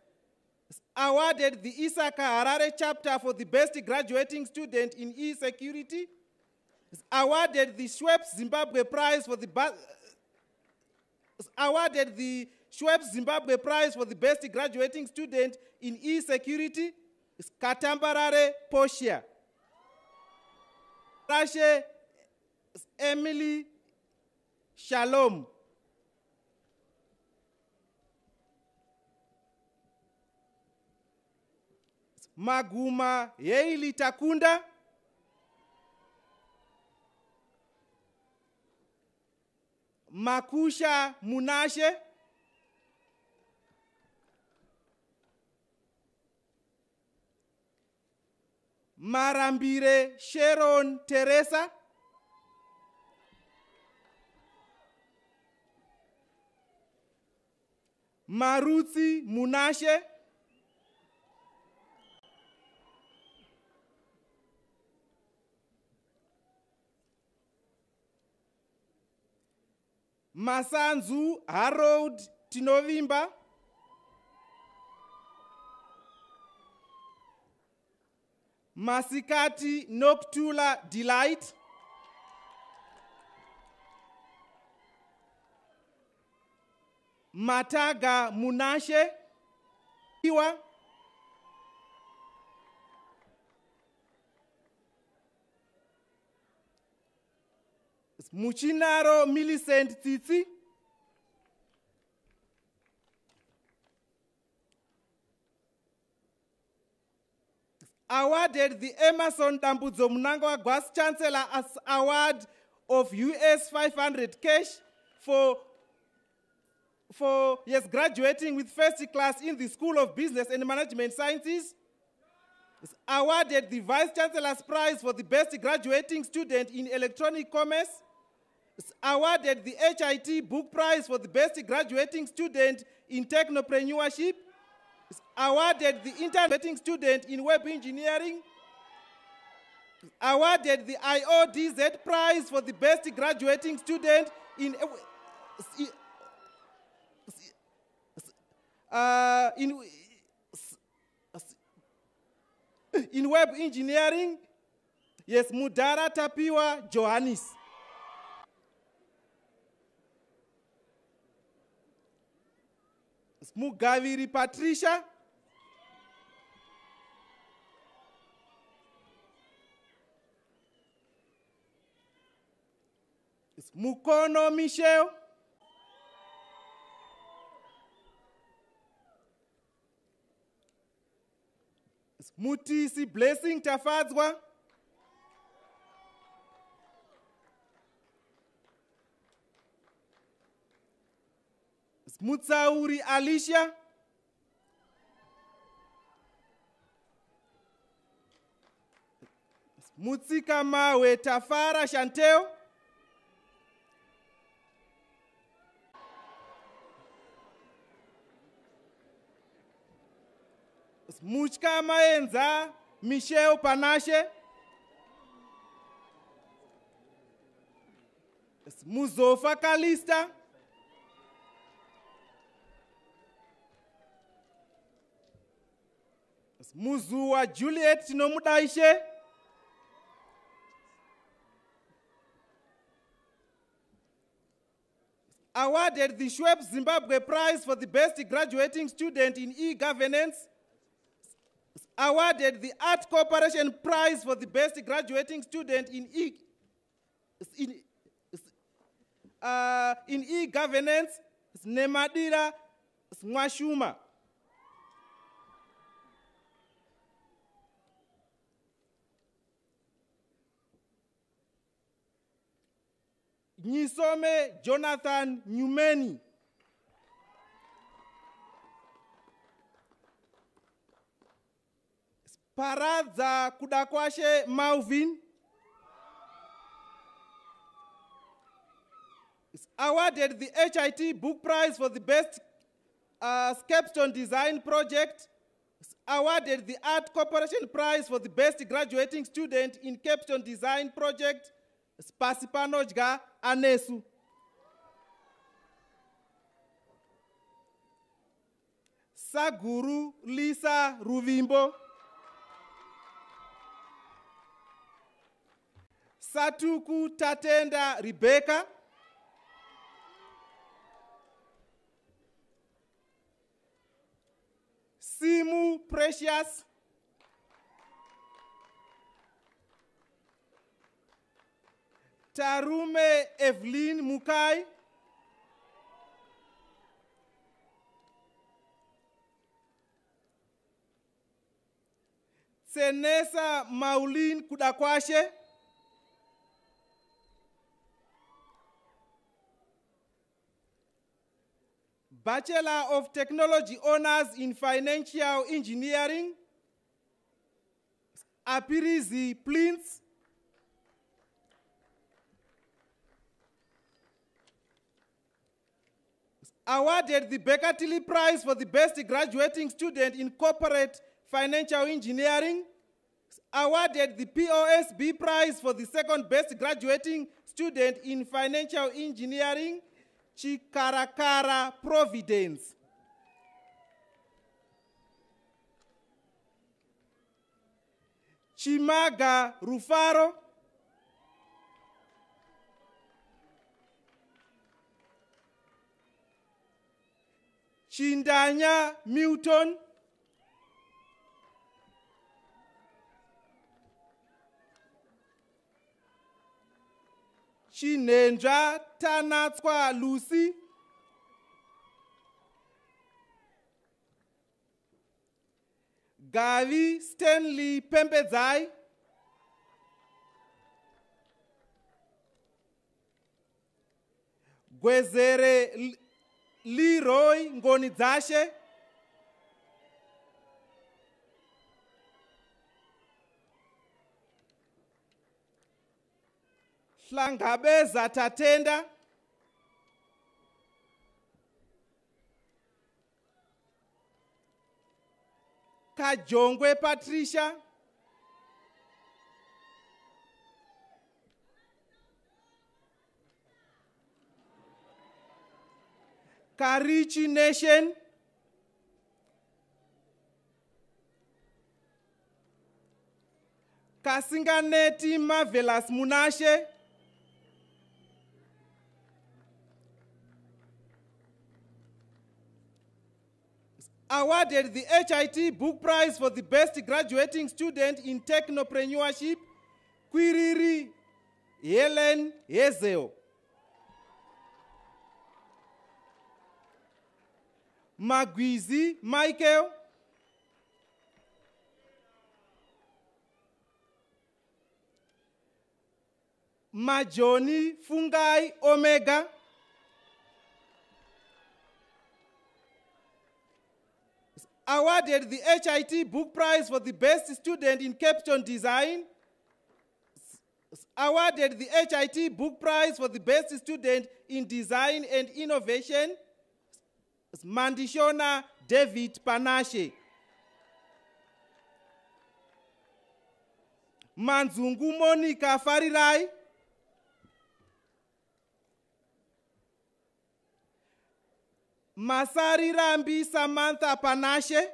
Awarded the ISACA Harare chapter for the Best Graduating Student in E-Security. Awarded the Schweppes Zimbabwe Prize for the awarded the Schweppes Zimbabwe Prize for the Best Graduating Student in E-Security. Katambarare Poshia. Rashe Emily Shalom. Maguma Yeili Takunda. Makusha Munashe. Marambire sheron Teresa. Marutsi Munashe. Masanzu Harold Tinovimba. Masikati Noctula Delight. Mataga Munashe. Iwa. Muchinaro Millicent Titi Awarded the Emmerson Dambudzo Mnangagwa Vice Chancellor as Award of US 500 cash for for yes graduating with first class in the School of Business and Management Sciences. Awarded the Vice Chancellor's Prize for the best graduating student in electronic commerce. Awarded the HIT Book Prize for the best graduating student in technopreneurship. Awarded the intergraduating student in web engineering. Awarded the IODZ Prize for the best graduating student in uh, in, in web engineering, yes, Mudara Tapiwa Johannes. Mugaviri Patricia. Mukono Michelle. mutisi blessing tafadzwa mutsauri alicia. Mutsika mahwe tafara shanteo mutya maenza michel Panashe. muzofa kalista muzuwa juliet tinomudaishe. Awarded the Schwab Zimbabwe Prize for the best graduating student in e-governance. Awarded the Art Corporation Prize for the best graduating student in e in, uh, in e-governance. Nemadira Mwashuma. Nyisome Jonathan Nyumeni. paradza kuda kwashe malvin. Is awarded the hit book prize for the best uh, capstone design project. Awarded the art corporation prize for the best graduating student in capstone design project spasipanodya anesu. Saguru lisa ruvimbo. Satuku tatenda rebecca. Simu precious tarume evelyn mukai. Senesa maulin kudakwashe. Bachelor of Technology Honors in Financial Engineering, Apirizi Plintz, awarded the Baker Tilly Prize for the best graduating student in corporate financial engineering, awarded the POSB Prize for the second best graduating student in financial engineering, Chikarakara Providence. Chimaga Rufaro. Chindanya Milton. Chinendra Tanatswa Lucy. gavi stanley pempedzai gwezere leroy ngoni dzashe. Hlangabeza tatenda. Kajongwe patricia karichi nation kasinganeti marvelous munashe awarded the HIT Book Prize for the best graduating student in technopreneurship, Kwiriri Helen Hezeo. Magwizi Michael. Majoni Fungai Omega. awarded the HIT Book Prize for the Best Student in Capstone Design, awarded the HIT Book Prize for the Best Student in Design and Innovation, Mandishona David Panashe, Manzungu Monica Farirai. Masari Rambi Samantha Panashe,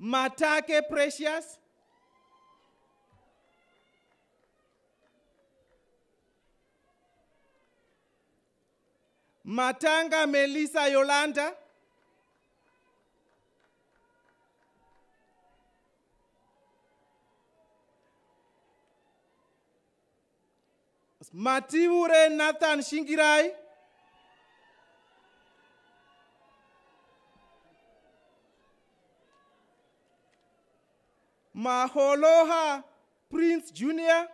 Matake Precious. Matanga Melissa Yolanda. Matiure Nathan Shingirai. Maholoha Prince Jr.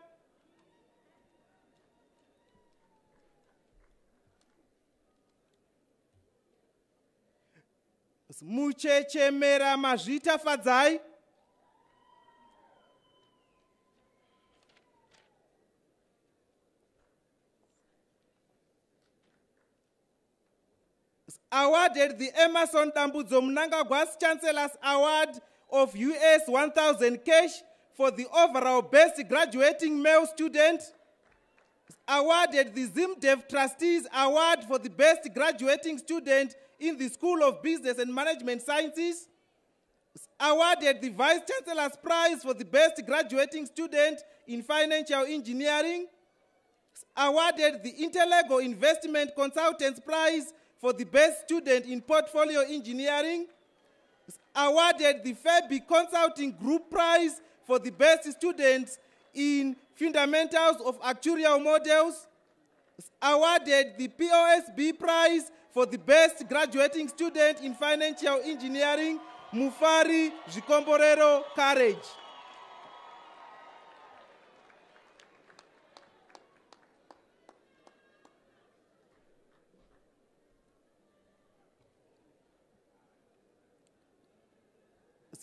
Muchechemera Mazvita Fadzai. awarded the Emmerson Dambudzo Mnangagwa's Chancellor's Award of US 1000 cash for the overall best graduating male student. Awarded the ZIMDEF Trustees Award for the best graduating student in the School of Business and Management Sciences. Awarded the Vice Chancellor's Prize for the best graduating student in financial engineering. Awarded the Interlego Investment Consultants Prize for the best student in portfolio engineering, awarded the Fabi Consulting Group Prize for the best students in fundamentals of actuarial models, awarded the POSB Prize for the best graduating student in financial engineering, Mufari Jikomborero Courage.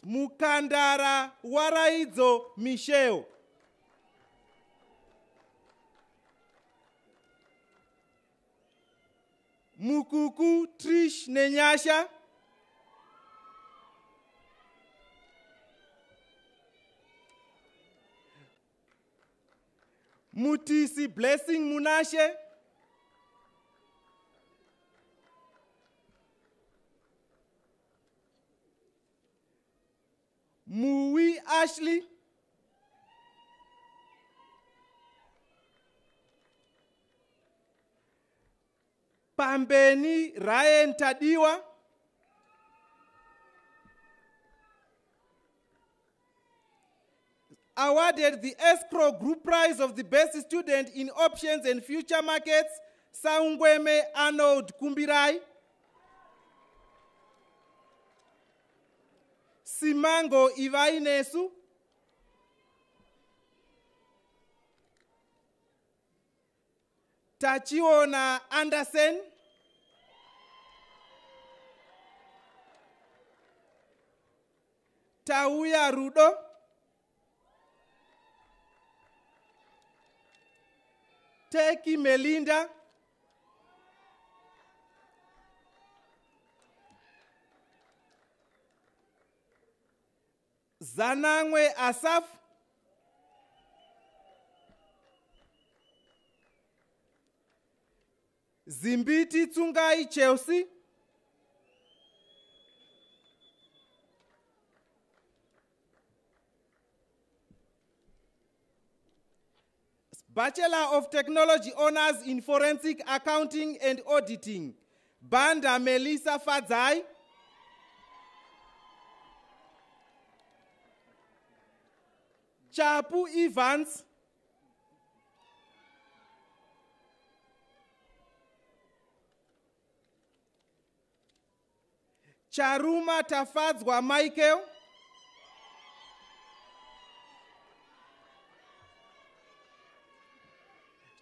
mukandara waraidzo misheo mukuku trish nenyasha mutisi blessing munashe Mui Ashley. Pambeni Ryan Tadiwa. Awarded the escrow group prize of the best student in options and future markets, Saungweme Arnold Kumbirai. simango ivainesu tachiona anderson tauya rudo. Teki melinda. Zanangwe asaf zimbiti tsungai chelsea Bachelor of Technology Honors in Forensic Accounting and Auditing, Banda Melissa Fadzai. Chapu Evans. Charuma Tafadzwa Michael.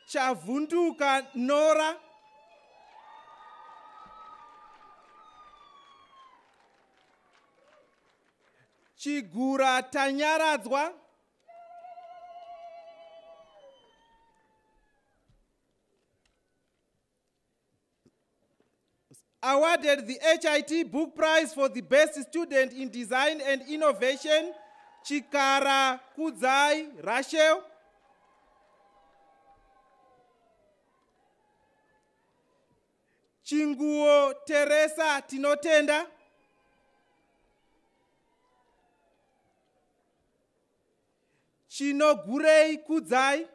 chavhunduka nora chigura tanyaradzwa awarded the HIT Book Prize for the Best Student in Design and Innovation, Chikara Kudzai Rachel. chinguo teresa tinotenda Chino chinogurei kudzai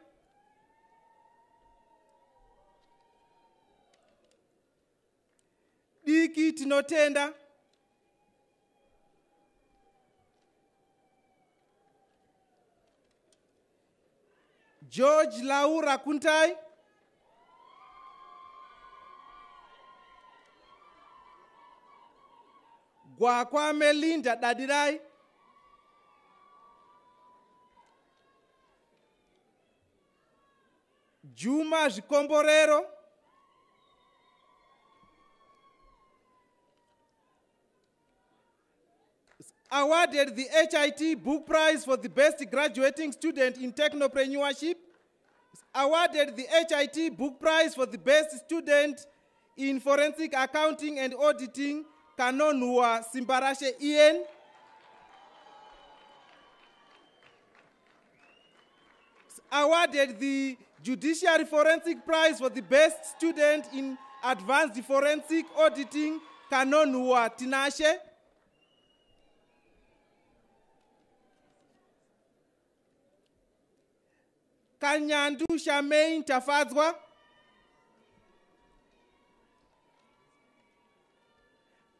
diki tinotenda. George laura kuntai. Gwakwa melinda dadirai. Juma zvikomborero awarded the HIT Book Prize for the Best Graduating Student in Technopreneurship, awarded the HIT Book Prize for the Best Student in Forensic Accounting and Auditing, Kanonua Simbarashe Ian. Awarded the Judiciary Forensic Prize for the Best Student in Advanced Forensic Auditing, Kanonua Tinashe. Kanyandu Shamain Tafadzwa.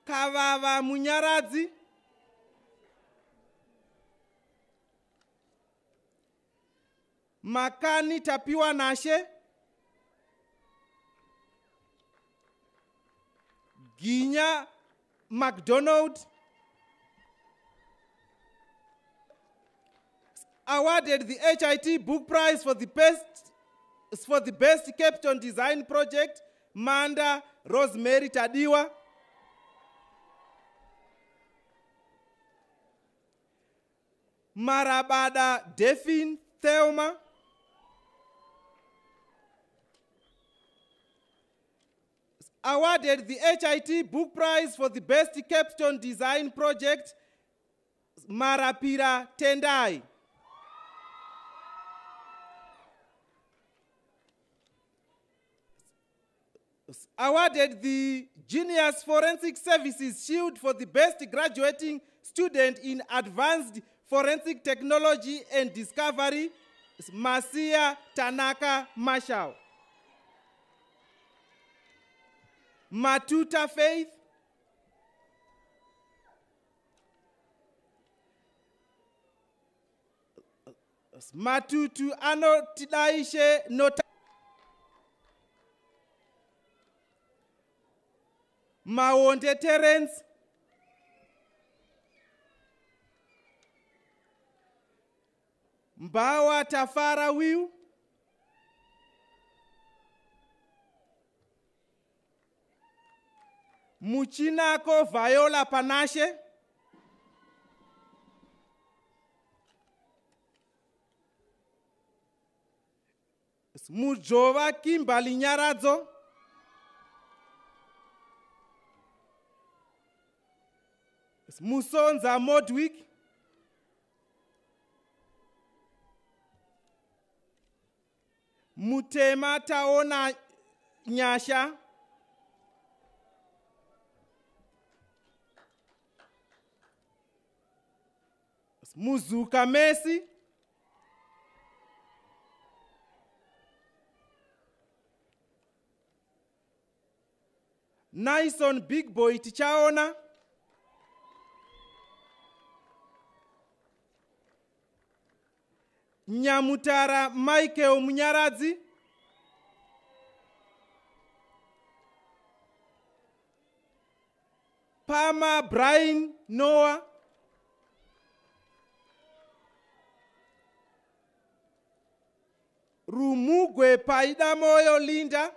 Kavava Munyaradzi. Makani Tapiwa Nashe. Ginya McDonald. Awarded the HIT Book Prize for the best for the best Capstone Design Project, Manda Rosemary Tadiwa. Marabada Defin Thelma. Awarded the HIT Book Prize for the best Capstone Design Project, Marapira Tendai. Awarded the Genius Forensic Services Shield for the best graduating student in advanced forensic technology and discovery, Masia Tanaka Marshall. Matuta Faith. Matutu Anotidaishe Nota. maonde terence. Mbawa tafara wiu. Muchinako viola panashe. Mujova kimberly nyaradzo. Musonza modwick mutema taona nyasha. Muzuka mesi nison big boy tichaona nyamutara michael munyaradzi. Pama brian noah. Rumugwe paida moyo linda.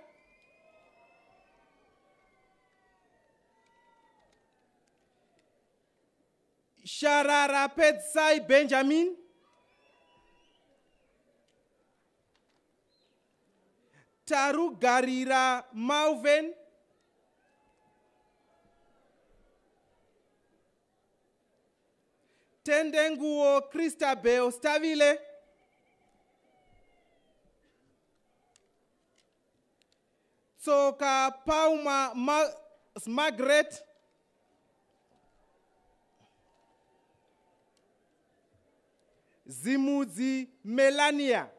Sharara petsai benjamin tarugarira mauven tendenguo Cristabel stavile. Tsoka pauma Ma margaret. Zimudzi melania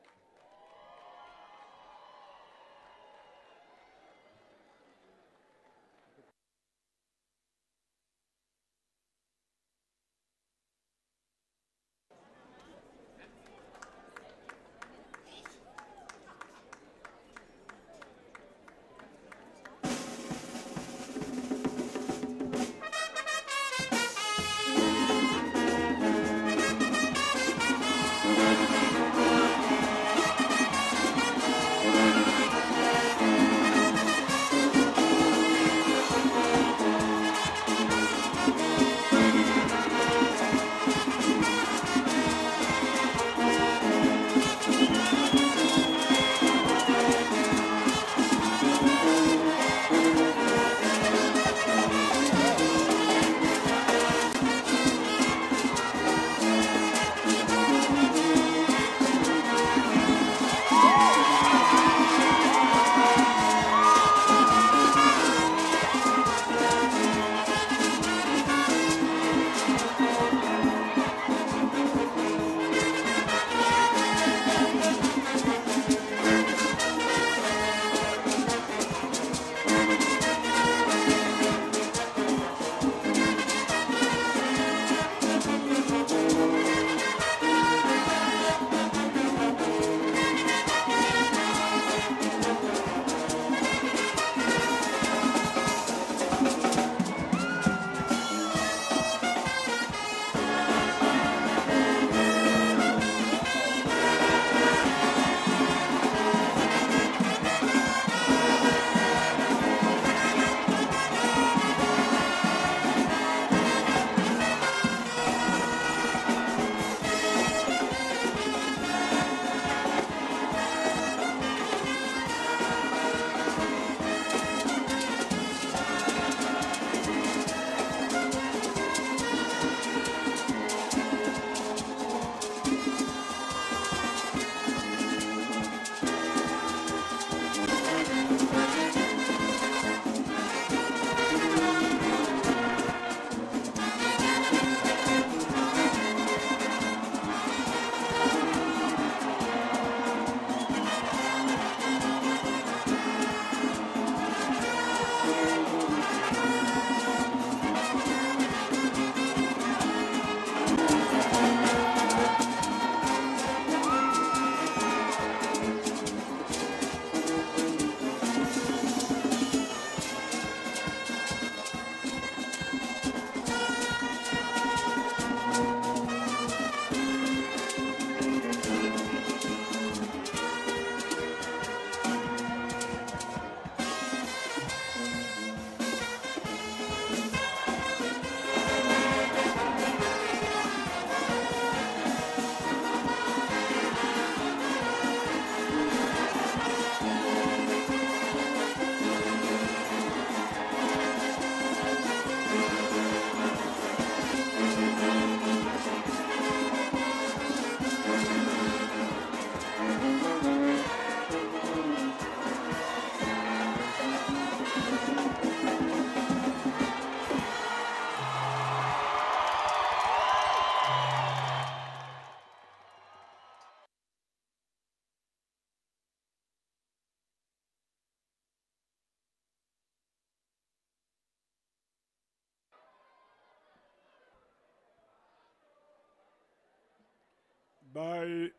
By,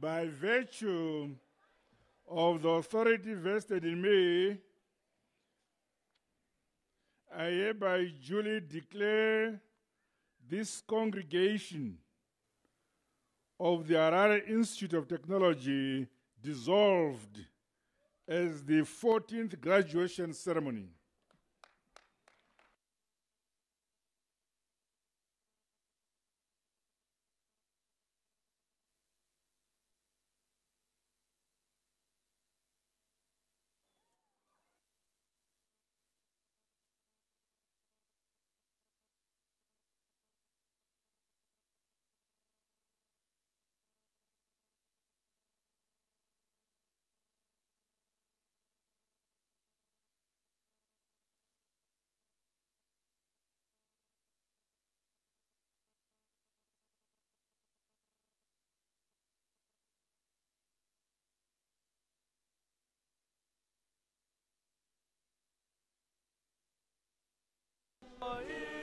by virtue of the authority vested in me, I hereby duly declare this congregation of the Harare Institute of Technology dissolved as the 14th graduation ceremony. Sengai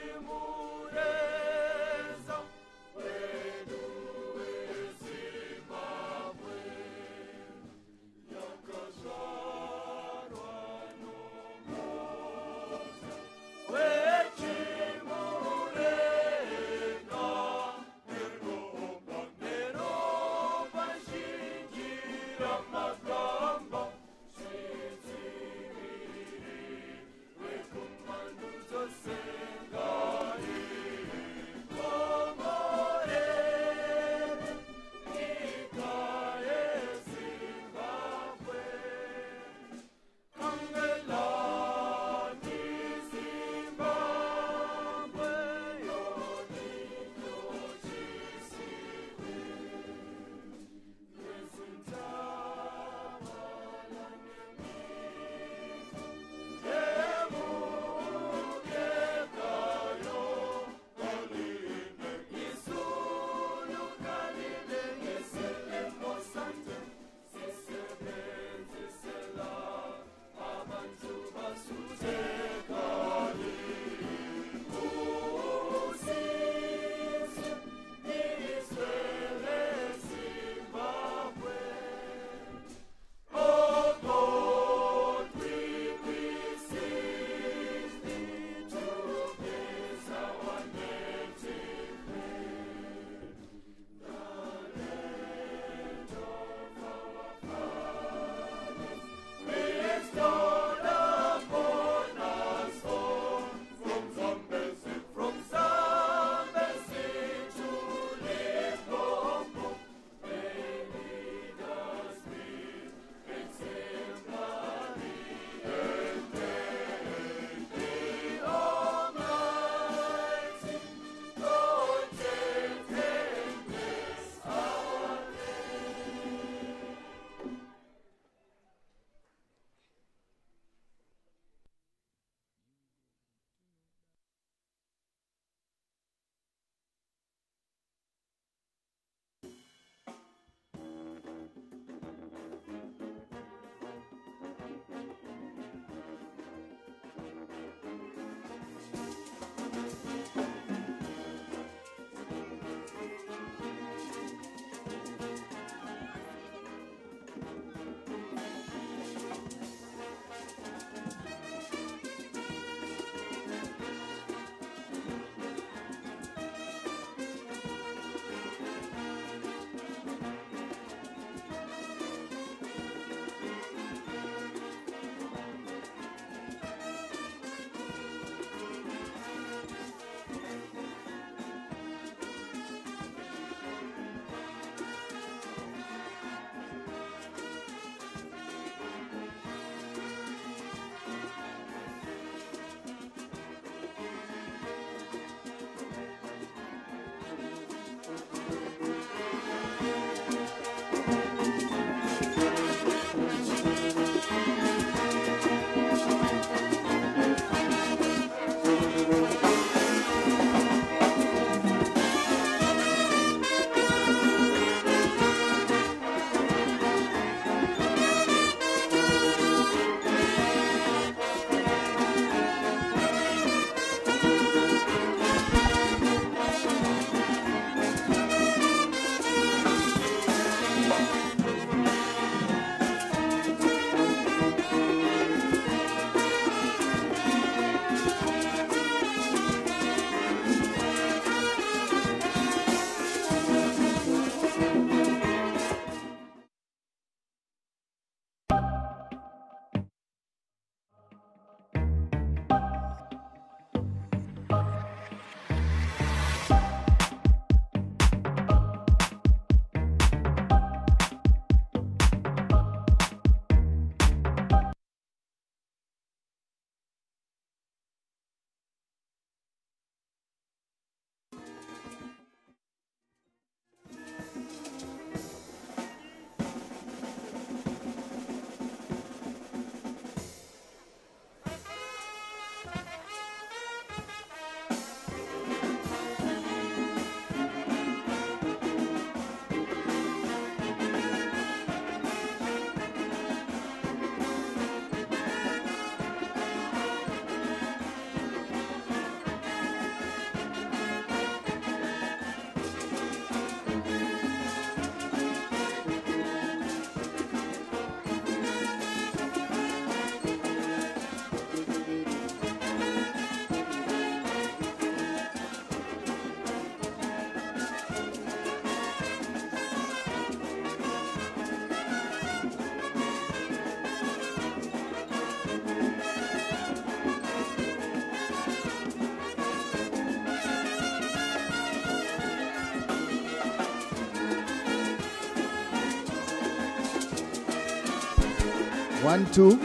One, two.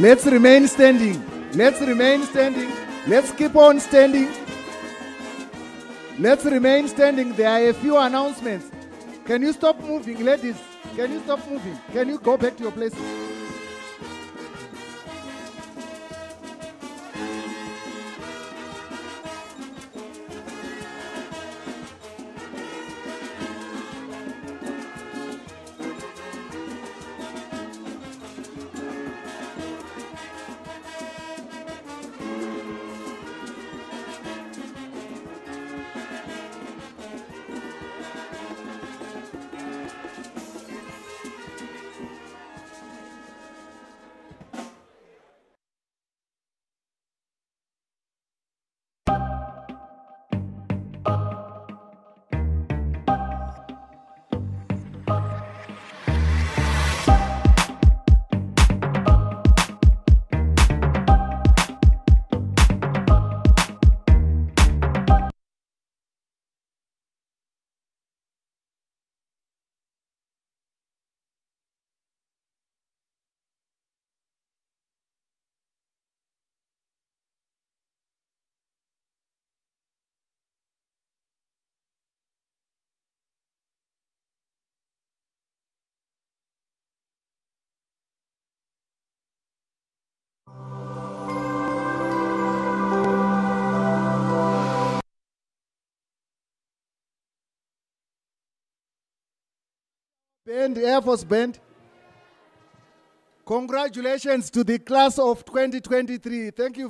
Let's remain standing. Let's remain standing. Let's keep on standing. Let's remain standing. There are a few announcements. Can you stop moving, ladies? Can you stop moving? Can you go back to your places? Band, Air Force Band. Congratulations to the class of 2023. Thank you.